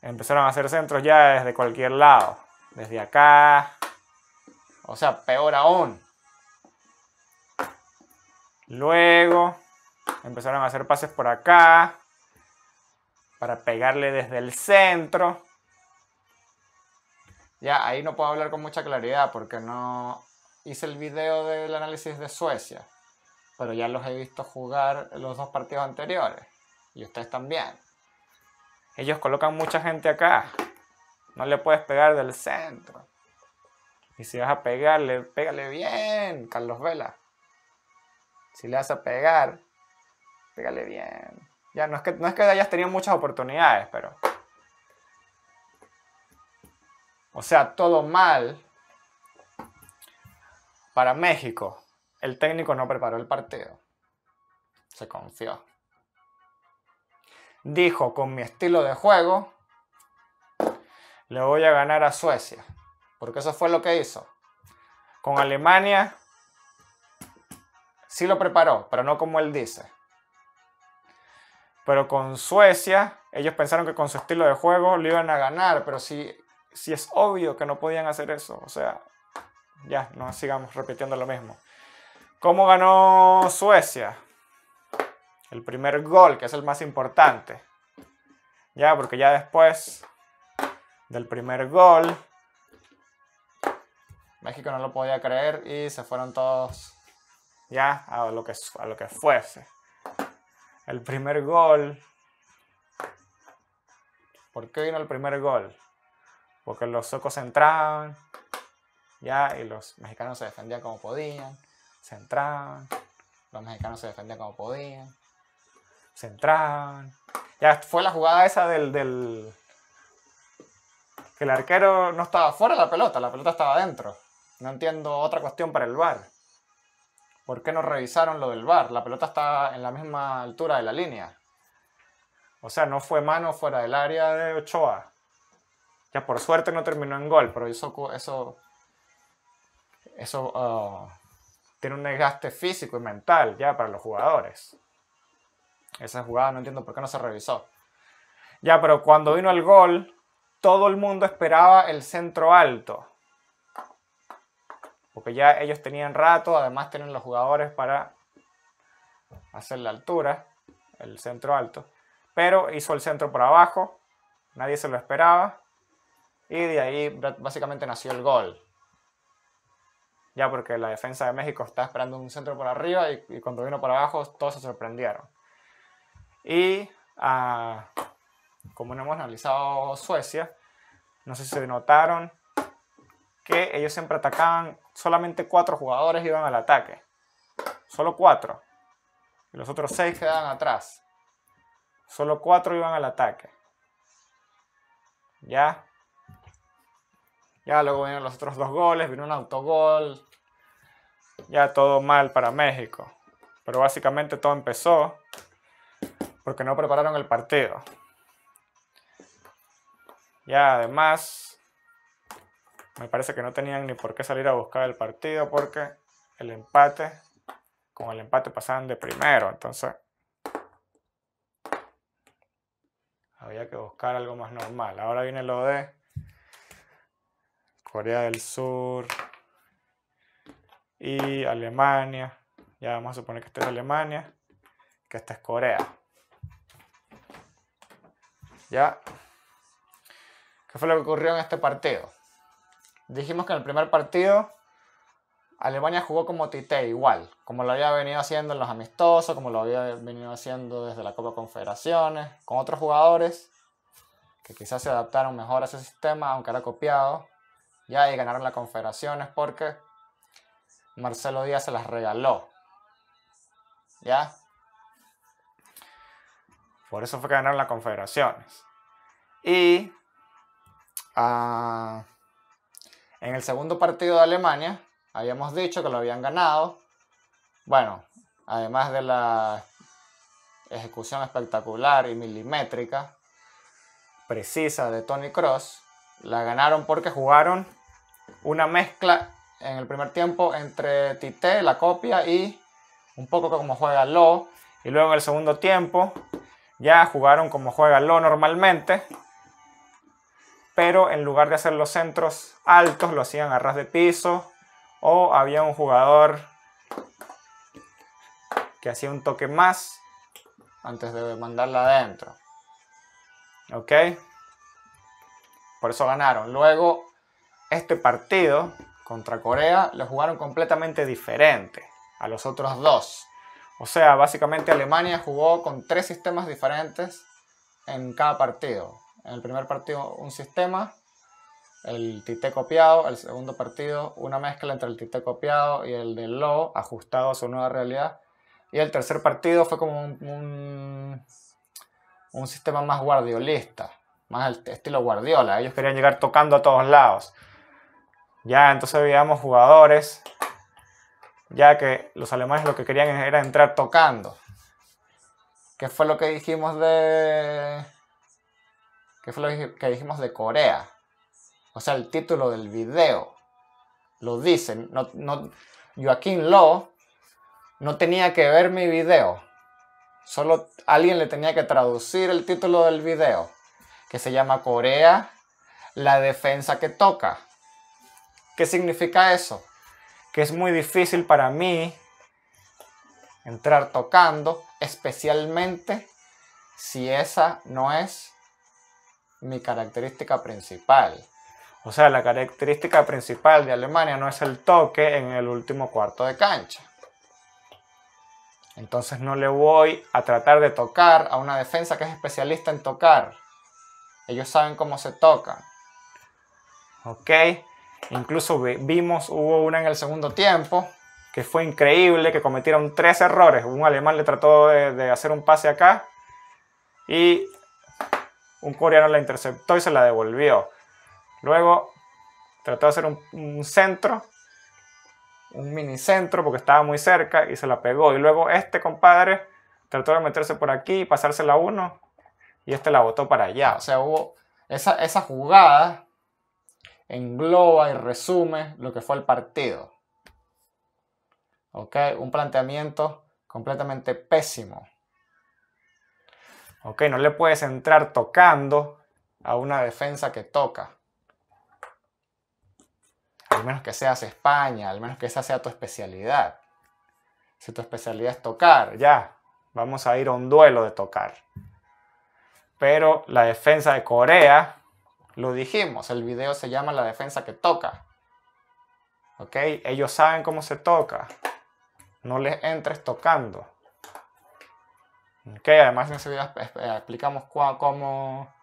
empezaron a hacer centros ya desde cualquier lado. Desde acá. O sea, peor aún. Luego empezaron a hacer pases por acá. Para pegarle desde el centro. Ya, ahí no puedo hablar con mucha claridad porque no hice el video del análisis de Suecia. Pero ya los he visto jugar los dos partidos anteriores. Y ustedes también. Ellos colocan mucha gente acá. No le puedes pegar del centro. Y si vas a pegarle, pégale bien, Carlos Vela. Si le vas a pegar, pégale bien. Ya, no es que, no es que hayas tenido muchas oportunidades, pero... O sea, todo mal para México. El técnico no preparó el partido. Se confió. Dijo, con mi estilo de juego, le voy a ganar a Suecia. Porque eso fue lo que hizo. Con Alemania sí lo preparó, pero no como él dice. Pero con Suecia, ellos pensaron que con su estilo de juego lo iban a ganar, pero si, si es obvio que no podían hacer eso. O sea, ya, no sigamos repitiendo lo mismo. ¿Cómo ganó Suecia? El primer gol, que es el más importante. Ya, porque ya después del primer gol. México no lo podía creer y se fueron todos ya a lo que, a lo que fuese. El primer gol. ¿Por qué vino el primer gol? Porque los socos entraban, ya, y los mexicanos se defendían como podían, se entraban, los mexicanos se defendían como podían, se entraban. Ya fue la jugada esa del, del, que el arquero no estaba fuera de la pelota, la pelota estaba adentro. No entiendo otra cuestión para el VAR. ¿Por qué no revisaron lo del VAR? La pelota estaba en la misma altura de la línea. O sea, no fue mano fuera del área de Ochoa. Ya por suerte no terminó en gol, pero eso, eso, eso ah, tiene un desgaste físico y mental ya para los jugadores. Esa jugada no entiendo por qué no se revisó. Ya, pero cuando vino el gol, todo el mundo esperaba el centro alto. Porque ya ellos tenían rato, además tienen los jugadores para hacer la altura, el centro alto. Pero hizo el centro por abajo, nadie se lo esperaba. Y de ahí básicamente nació el gol. Ya porque la defensa de México estaba esperando un centro por arriba y, cuando vino por abajo todos se sorprendieron. Y uh, como no hemos analizado Suecia, no sé si se notaron que ellos siempre atacaban, solamente cuatro jugadores iban al ataque. Solo cuatro. Y los otros seis quedaban atrás. Solo cuatro iban al ataque. Ya. Ya luego vinieron los otros dos goles, vino un autogol. Ya todo mal para México. Pero básicamente todo empezó porque no prepararon el partido. Ya además, me parece que no tenían ni por qué salir a buscar el partido porque el empate, con el empate pasaban de primero. Entonces, había que buscar algo más normal. Ahora viene lo de Corea del Sur y Alemania. Ya vamos a suponer que esta es Alemania, que esta es Corea. Ya. ¿Qué fue lo que ocurrió en este partido? Dijimos que en el primer partido Alemania jugó como Tite, igual, como lo había venido haciendo en los amistosos, como lo había venido haciendo desde la Copa Confederaciones, con otros jugadores que quizás se adaptaron mejor a ese sistema, aunque era copiado, ya y ganaron las Confederaciones porque Marcelo Díaz se las regaló. ¿Ya? Por eso fue que ganaron las Confederaciones. Y ah, en el segundo partido de Alemania, habíamos dicho que lo habían ganado. Bueno, además de la ejecución espectacular y milimétrica, precisa de Tony Cross, la ganaron porque jugaron una mezcla en el primer tiempo entre Tite, la copia, y un poco como juega Lo. Y luego en el segundo tiempo ya jugaron como juega Lo normalmente, pero en lugar de hacer los centros altos, lo hacían a ras de piso o había un jugador que hacía un toque más antes de mandarla adentro. ¿Ok? Por eso ganaron. Luego, este partido contra Corea lo jugaron completamente diferente a los otros dos. O sea, básicamente Alemania jugó con tres sistemas diferentes en cada partido. En el primer partido un sistema el Tite copiado, el segundo partido una mezcla entre el Tite copiado y el de Lo, ajustado a su nueva realidad. Y el tercer partido fue como un, un, sistema más guardiolista, más el estilo Guardiola. Ellos querían llegar tocando a todos lados. Ya, entonces veíamos jugadores, ya que los alemanes lo que querían era entrar tocando. ¿Qué fue lo que dijimos de... ¿Qué fue lo que dijimos de Corea? o sea, el título del video, lo dicen. No, no, Joaquín Lo no tenía que ver mi video. Solo alguien le tenía que traducir el título del video, que se llama Corea, la defensa que toca. ¿Qué significa eso? Que es muy difícil para mí entrar tocando, especialmente si esa no es mi característica principal. O sea, la característica principal de Alemania no es el toque en el último cuarto de cancha. Entonces no le voy a tratar de tocar a una defensa que es especialista en tocar. Ellos saben cómo se tocan. ¿Ok? Incluso vimos, hubo una en el segundo tiempo que fue increíble, que cometieron tres errores. Un alemán le trató de, hacer un pase acá y un coreano la interceptó y se la devolvió. Luego trató de hacer un, centro, un mini centro, porque estaba muy cerca y se la pegó. Y luego este compadre trató de meterse por aquí y pasársela a uno y este la botó para allá. O sea, hubo esa, esa jugada engloba y resume lo que fue el partido. ¿Ok? Un planteamiento completamente pésimo. ¿Ok? No le puedes entrar tocando a una defensa que toca al menos que seas España, al menos que esa sea tu especialidad. Si tu especialidad es tocar, ya, vamos a ir a un duelo de tocar. Pero la defensa de Corea, lo dijimos, el video se llama La defensa que toca. ¿Ok? Ellos saben cómo se toca. No les entres tocando. ¿Ok? Además en ese video explicamos cómo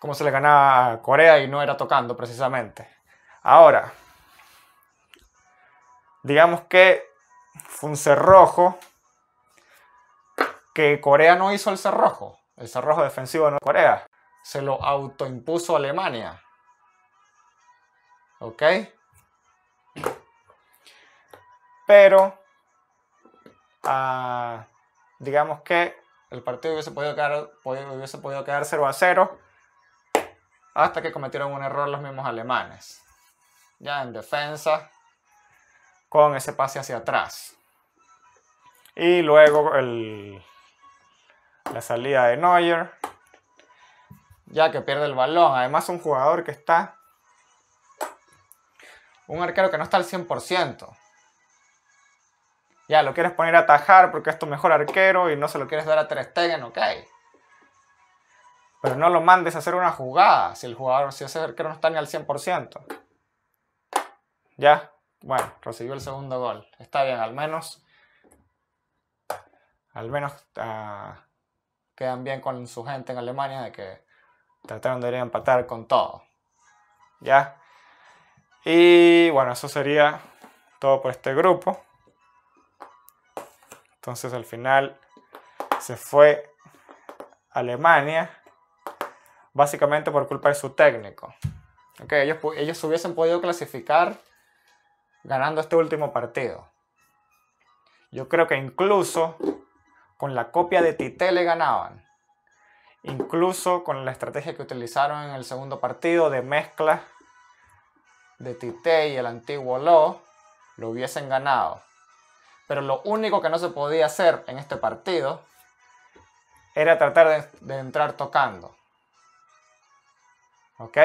cómo se le ganaba a Corea y no era tocando precisamente. Ahora, digamos que fue un cerrojo que Corea no hizo el cerrojo, el cerrojo defensivo de Corea, se lo autoimpuso Alemania. ¿Ok? Pero, ah, digamos que el partido hubiese podido quedar, hubiese podido quedar 0 a 0 hasta que cometieron un error los mismos alemanes. Ya en defensa, con ese pase hacia atrás. Y luego el, la salida de Neuer, ya que pierde el balón. Además, un jugador que está. Un arquero que no está al 100%. Ya, lo quieres poner a atajar porque es tu mejor arquero y no se lo quieres dar a Ter Stegen, ok. Pero no lo mandes a hacer una jugada si el jugador, si ese arquero no está ni al 100%. Ya, bueno, recibió el segundo gol. Está bien, al menos. Al menos uh, quedan bien con su gente en Alemania de que trataron de empatar con todo. ¿Ya? Y bueno, eso sería todo por este grupo. Entonces al final se fue Alemania, básicamente por culpa de su técnico. Okay, ellos, ellos hubiesen podido clasificar ganando este último partido. Yo creo que incluso con la copia de Tite le ganaban. Incluso con la estrategia que utilizaron en el segundo partido de mezcla de Tite y el antiguo Lo, lo hubiesen ganado. Pero lo único que no se podía hacer en este partido era tratar de, entrar tocando. ¿Ok?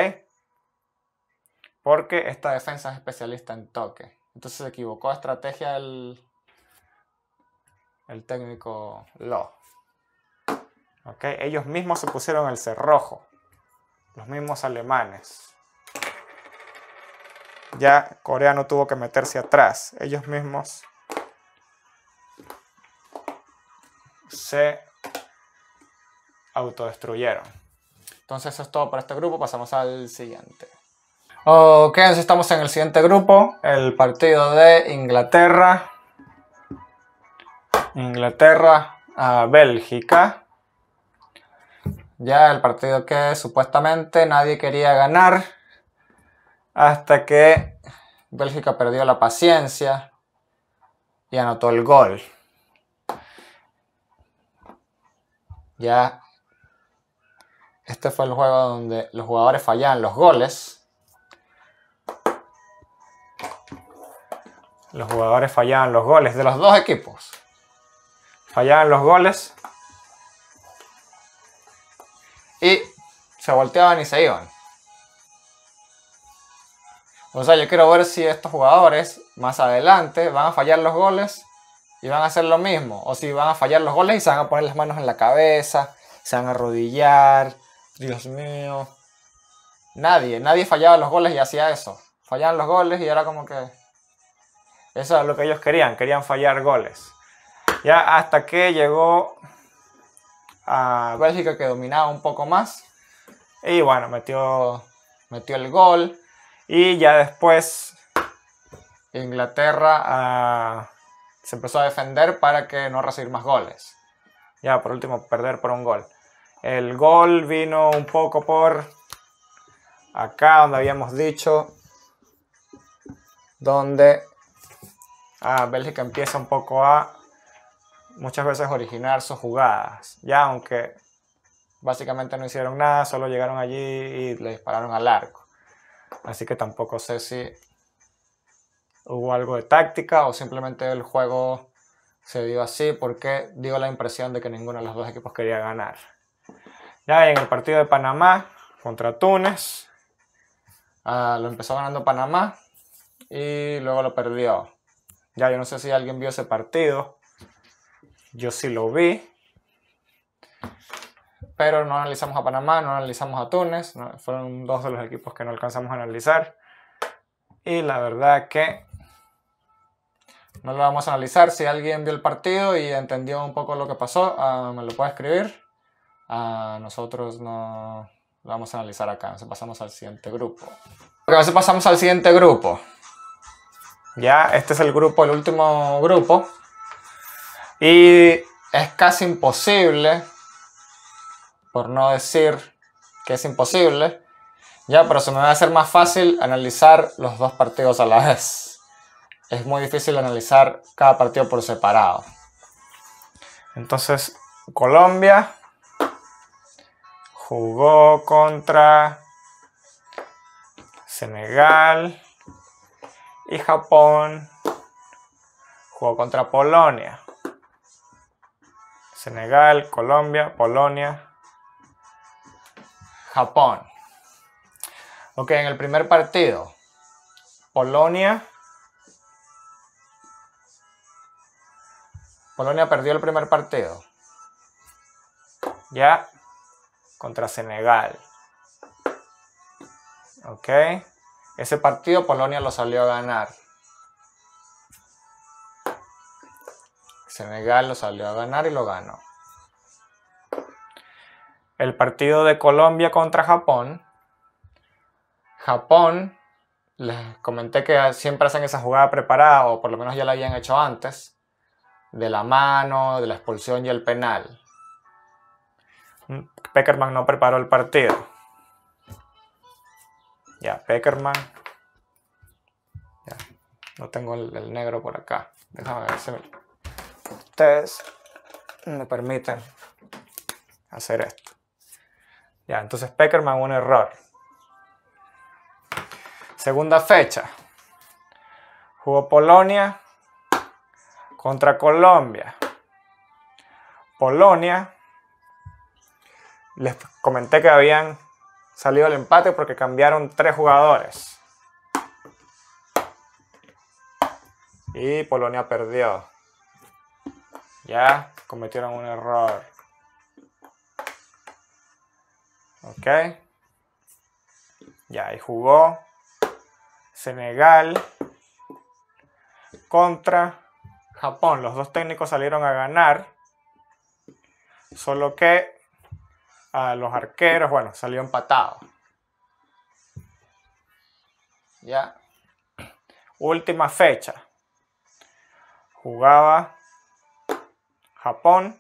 Porque esta defensa es especialista en toque. Entonces se equivocó la estrategia el, el técnico Lo. ¿Okay? Ellos mismos se pusieron el cerrojo. Los mismos alemanes. Ya Corea no tuvo que meterse atrás. Ellos mismos se autodestruyeron. Entonces eso es todo para este grupo. Pasamos al siguiente. Ok, entonces estamos en el siguiente grupo. El partido de Inglaterra Inglaterra a Bélgica. Ya el partido que supuestamente nadie quería ganar hasta que Bélgica perdió la paciencia y anotó el gol. Ya este fue el juego donde los jugadores fallaban los goles. Los jugadores fallaban los goles de los dos equipos fallaban los goles y se volteaban y se iban. O sea, yo quiero ver si estos jugadores más adelante van a fallar los goles y van a hacer lo mismo. O si van a fallar los goles y se van a poner las manos en la cabeza, se van a arrodillar. Dios mío. Nadie, nadie fallaba los goles y hacía eso. Fallaban los goles y era como que... Eso es lo que ellos querían, querían fallar goles. Ya hasta que llegó a Bélgica que dominaba un poco más. Y bueno, metió, metió el gol. Y ya después Inglaterra se empezó a defender para que no recibir más goles. Ya por último, perder por un gol. El gol vino un poco por acá donde habíamos dicho. Donde ah, Bélgica empieza un poco a muchas veces originar sus jugadas. Ya aunque básicamente no hicieron nada, solo llegaron allí y le dispararon al arco. Así que tampoco sé si hubo algo de táctica o simplemente el juego se dio así porque dio la impresión de que ninguno de los dos equipos quería ganar. Ya en el partido de Panamá contra Túnez, ah, lo empezó ganando Panamá y luego lo perdió. Ya yo no sé si alguien vio ese partido. Yo sí lo vi. Pero no analizamos a Panamá, no analizamos a Túnez. fueron dos de los equipos que no alcanzamos a analizar. Y la verdad que no lo vamos a analizar. Si alguien vio el partido y entendió un poco lo que pasó, ah, me lo puede escribir. A nosotros no lo vamos a analizar acá. Entonces pasamos al siguiente grupo. Entonces pasamos al siguiente grupo. Ya, este es el grupo, el último grupo. Y es casi imposible, por no decir que es imposible, ya, pero se me va a hacer más fácil analizar los dos partidos a la vez. Es muy difícil analizar cada partido por separado. Entonces, Colombia jugó contra Senegal y Japón jugó contra Polonia. Senegal, Colombia, Polonia, Japón. Ok, en el primer partido, Polonia. Polonia perdió el primer partido. Ya contra Senegal. ¿Ok? Ese partido Polonia lo salió a ganar. Senegal lo salió a ganar y lo ganó. El partido de Colombia contra Japón. Japón, les comenté que siempre hacen esa jugada preparada, o por lo menos ya la habían hecho antes, de la mano, de la expulsión y el penal. Peckerman no preparó el partido. Ya, Peckerman. Ya, no tengo el, negro por acá. Déjame ver si ustedes me permiten hacer esto. Ya, entonces Peckerman un error. Segunda fecha. Jugó Polonia contra Colombia. Polonia les comenté que habían salido el empate porque cambiaron tres jugadores. Y Polonia perdió. Ya cometieron un error. Ok. Ya, y jugó Senegal contra Japón. Los dos técnicos salieron a ganar. Solo que a los arqueros, bueno, salió empatado. Ya. Última fecha. Jugaba Japón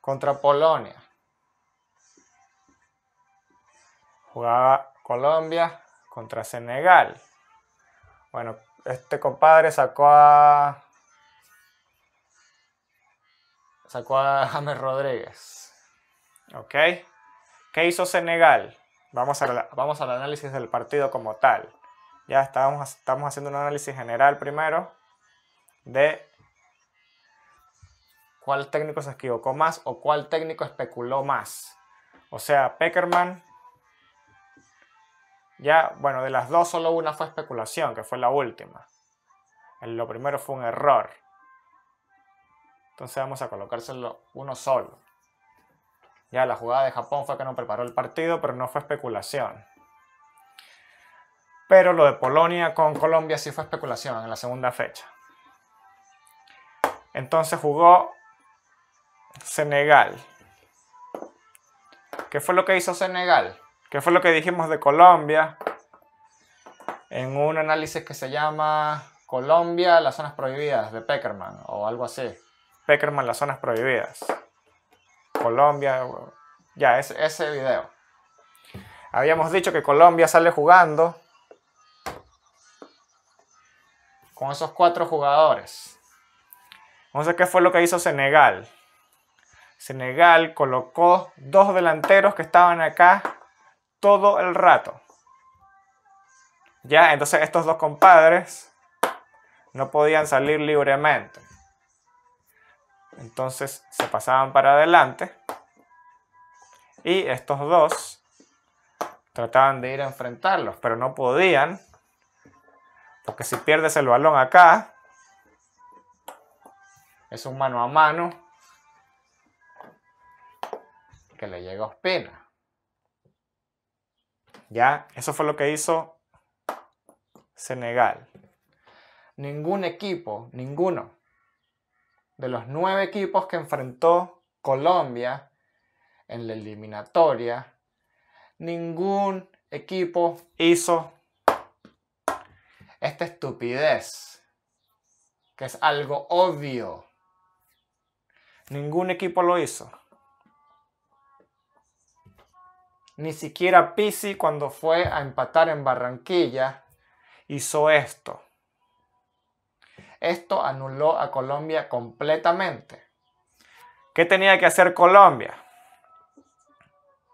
contra Polonia. Jugaba Colombia contra Senegal. Bueno, este compadre sacó a sacó a James Rodríguez. ¿Ok? ¿Qué hizo Senegal? Vamos, a vamos al análisis del partido como tal. Ya estamos, estamos haciendo un análisis general primero de cuál técnico se equivocó más o cuál técnico especuló más. O sea, Peckerman, ya, bueno, de las dos solo una fue especulación, que fue la última. Lo primero fue un error. Entonces vamos a colocárselo uno solo. Ya la jugada de Japón fue que no preparó el partido, pero no fue especulación. Pero lo de Polonia con Colombia sí fue especulación en la segunda fecha. Entonces jugó Senegal. ¿Qué fue lo que hizo Senegal? ¿Qué fue lo que dijimos de Colombia? En un análisis que se llama Colombia, las zonas prohibidas de Peckerman o algo así. Peckerman, las zonas prohibidas. Colombia, ya, ese, ese video. Habíamos dicho que Colombia sale jugando con esos cuatro jugadores. Ver qué fue lo que hizo Senegal. Senegal colocó dos delanteros que estaban acá todo el rato. Ya, entonces estos dos compadres no podían salir libremente. Entonces se pasaban para adelante. Y estos dos trataban de ir a enfrentarlos, pero no podían. Porque si pierdes el balón acá, es un mano a mano que le llega a Ospina. Ya, eso fue lo que hizo Senegal. Ningún equipo, ninguno, de los nueve equipos que enfrentó Colombia en la eliminatoria, ningún equipo hizo esta estupidez, que es algo obvio. Ningún equipo lo hizo. Ni siquiera Pisi cuando fue a empatar en Barranquilla hizo esto. Esto anuló a Colombia completamente. ¿Qué tenía que hacer Colombia?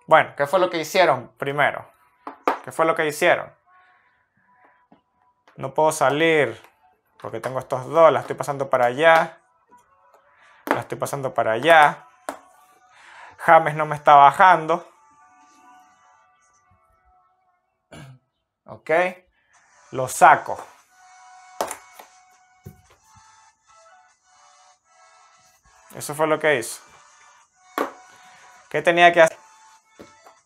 Bueno, ¿qué fue lo que hicieron primero? ¿Qué fue lo que hicieron? No puedo salir porque tengo estos dos, la estoy pasando para allá. La estoy pasando para allá. James no me está bajando. ¿Ok? Lo saco. Eso fue lo que hizo. ¿Qué tenía que hacer?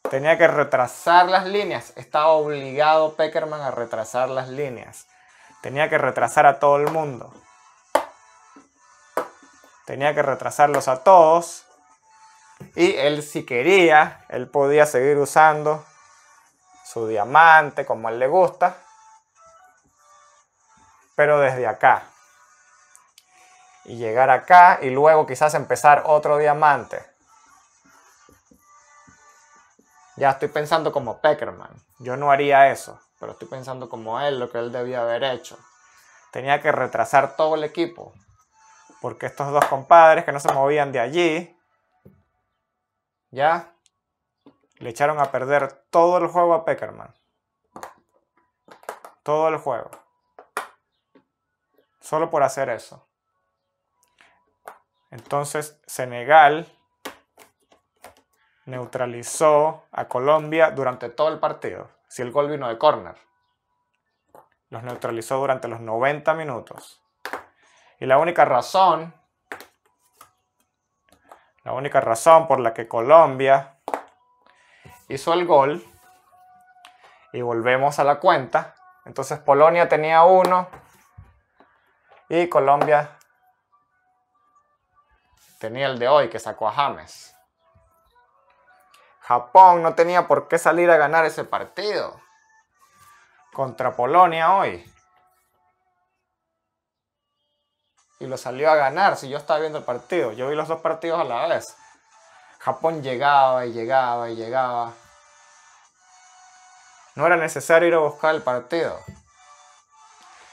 Tenía que retrasar las líneas. Estaba obligado Peckerman a retrasar las líneas. Tenía que retrasar a todo el mundo. Tenía que retrasarlos a todos. Y él si quería, él podía seguir usando su diamante como él le gusta. Pero desde acá. Y llegar acá y luego quizás empezar otro diamante. Ya estoy pensando como Peckerman. Yo no haría eso, pero estoy pensando como él, lo que él debía haber hecho. Tenía que retrasar todo el equipo. Porque estos dos compadres que no se movían de allí, ya le echaron a perder todo el juego a Peckerman. Todo el juego. Solo por hacer eso. Entonces Senegal neutralizó a Colombia durante todo el partido. Si el gol vino de córner. Los neutralizó durante los 90 minutos. Y la única razón, la única razón por la que Colombia hizo el gol, y volvemos a la cuenta, entonces Polonia tenía uno y Colombia tenía el de hoy que sacó a James. Japón no tenía por qué salir a ganar ese partido contra Polonia hoy. Y lo salió a ganar si yo estaba viendo el partido. Yo vi los dos partidos a la vez. Japón llegaba y llegaba y llegaba. No era necesario ir a buscar el partido.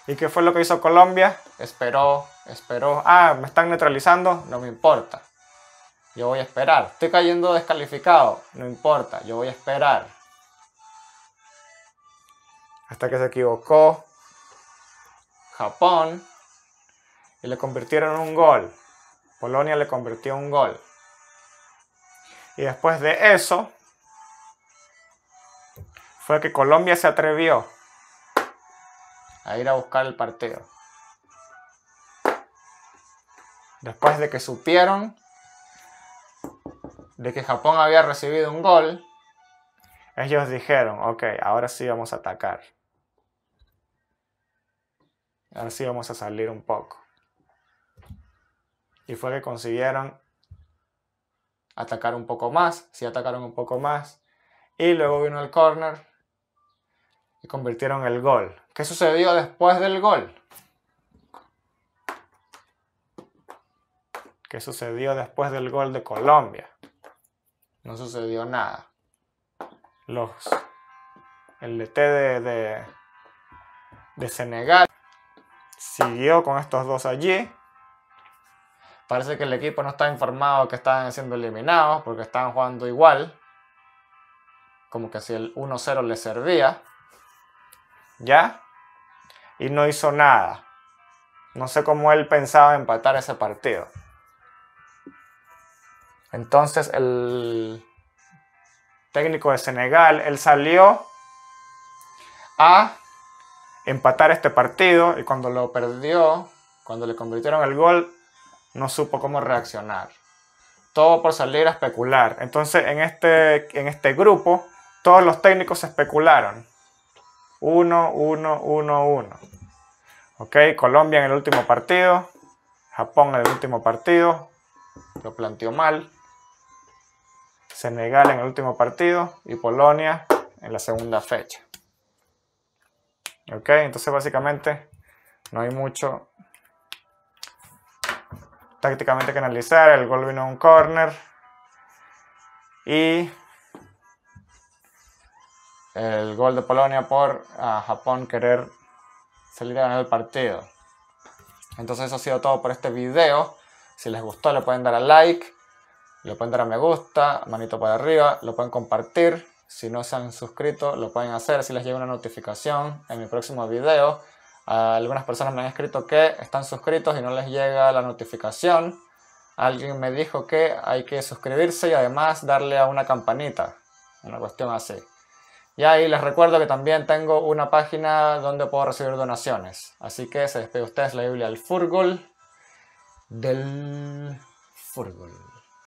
¿Y qué fue lo que hizo Colombia? Esperó, esperó. Ah, me están neutralizando, no me importa. Yo voy a esperar. Estoy cayendo descalificado. No importa, yo voy a esperar. Hasta que se equivocó Japón y le convirtieron un gol. Polonia le convirtió un gol. Y después de eso, fue que Colombia se atrevió a ir a buscar el partido. Después de que supieron de que Japón había recibido un gol, ellos dijeron, ok, ahora sí vamos a atacar. Ahora sí vamos a salir un poco. Y fue que consiguieron atacar un poco más, sí atacaron un poco más. Y luego vino el corner y convirtieron el gol. ¿Qué sucedió después del gol? ¿Qué sucedió después del gol de Colombia? no sucedió nada. Los, el DT de, de, Senegal siguió con estos dos allí. Parece que el equipo no está informado que estaban siendo eliminados porque estaban jugando igual. Como que si el 1-0 le servía. ¿Ya? Y no hizo nada. No sé cómo él pensaba empatar ese partido. Entonces el técnico de Senegal, él salió a empatar este partido y cuando lo perdió, cuando le convirtieron el gol, no supo cómo reaccionar. Todo por salir a especular. Entonces en este, en este grupo, todos los técnicos especularon. Uno, uno, uno, uno. Ok, Colombia en el último partido, Japón en el último partido, lo planteó mal. Senegal en el último partido y Polonia en la segunda fecha. Ok, entonces básicamente no hay mucho tácticamente que analizar. El gol vino a un corner y el gol de Polonia por Japón querer salir a ganar el partido. Entonces eso ha sido todo por este video. Si les gustó le pueden dar a like lo pueden dar a me gusta, manito para arriba, lo pueden compartir. Si no se han suscrito, lo pueden hacer. Si les llega una notificación en mi próximo video. Algunas personas me han escrito que están suscritos y no les llega la notificación. Alguien me dijo que hay que suscribirse y además darle a una campanita. Una cuestión así. Y ahí les recuerdo que también tengo una página donde puedo recibir donaciones. Así que se despide ustedes la Biblia del Furgol. Del Furgol.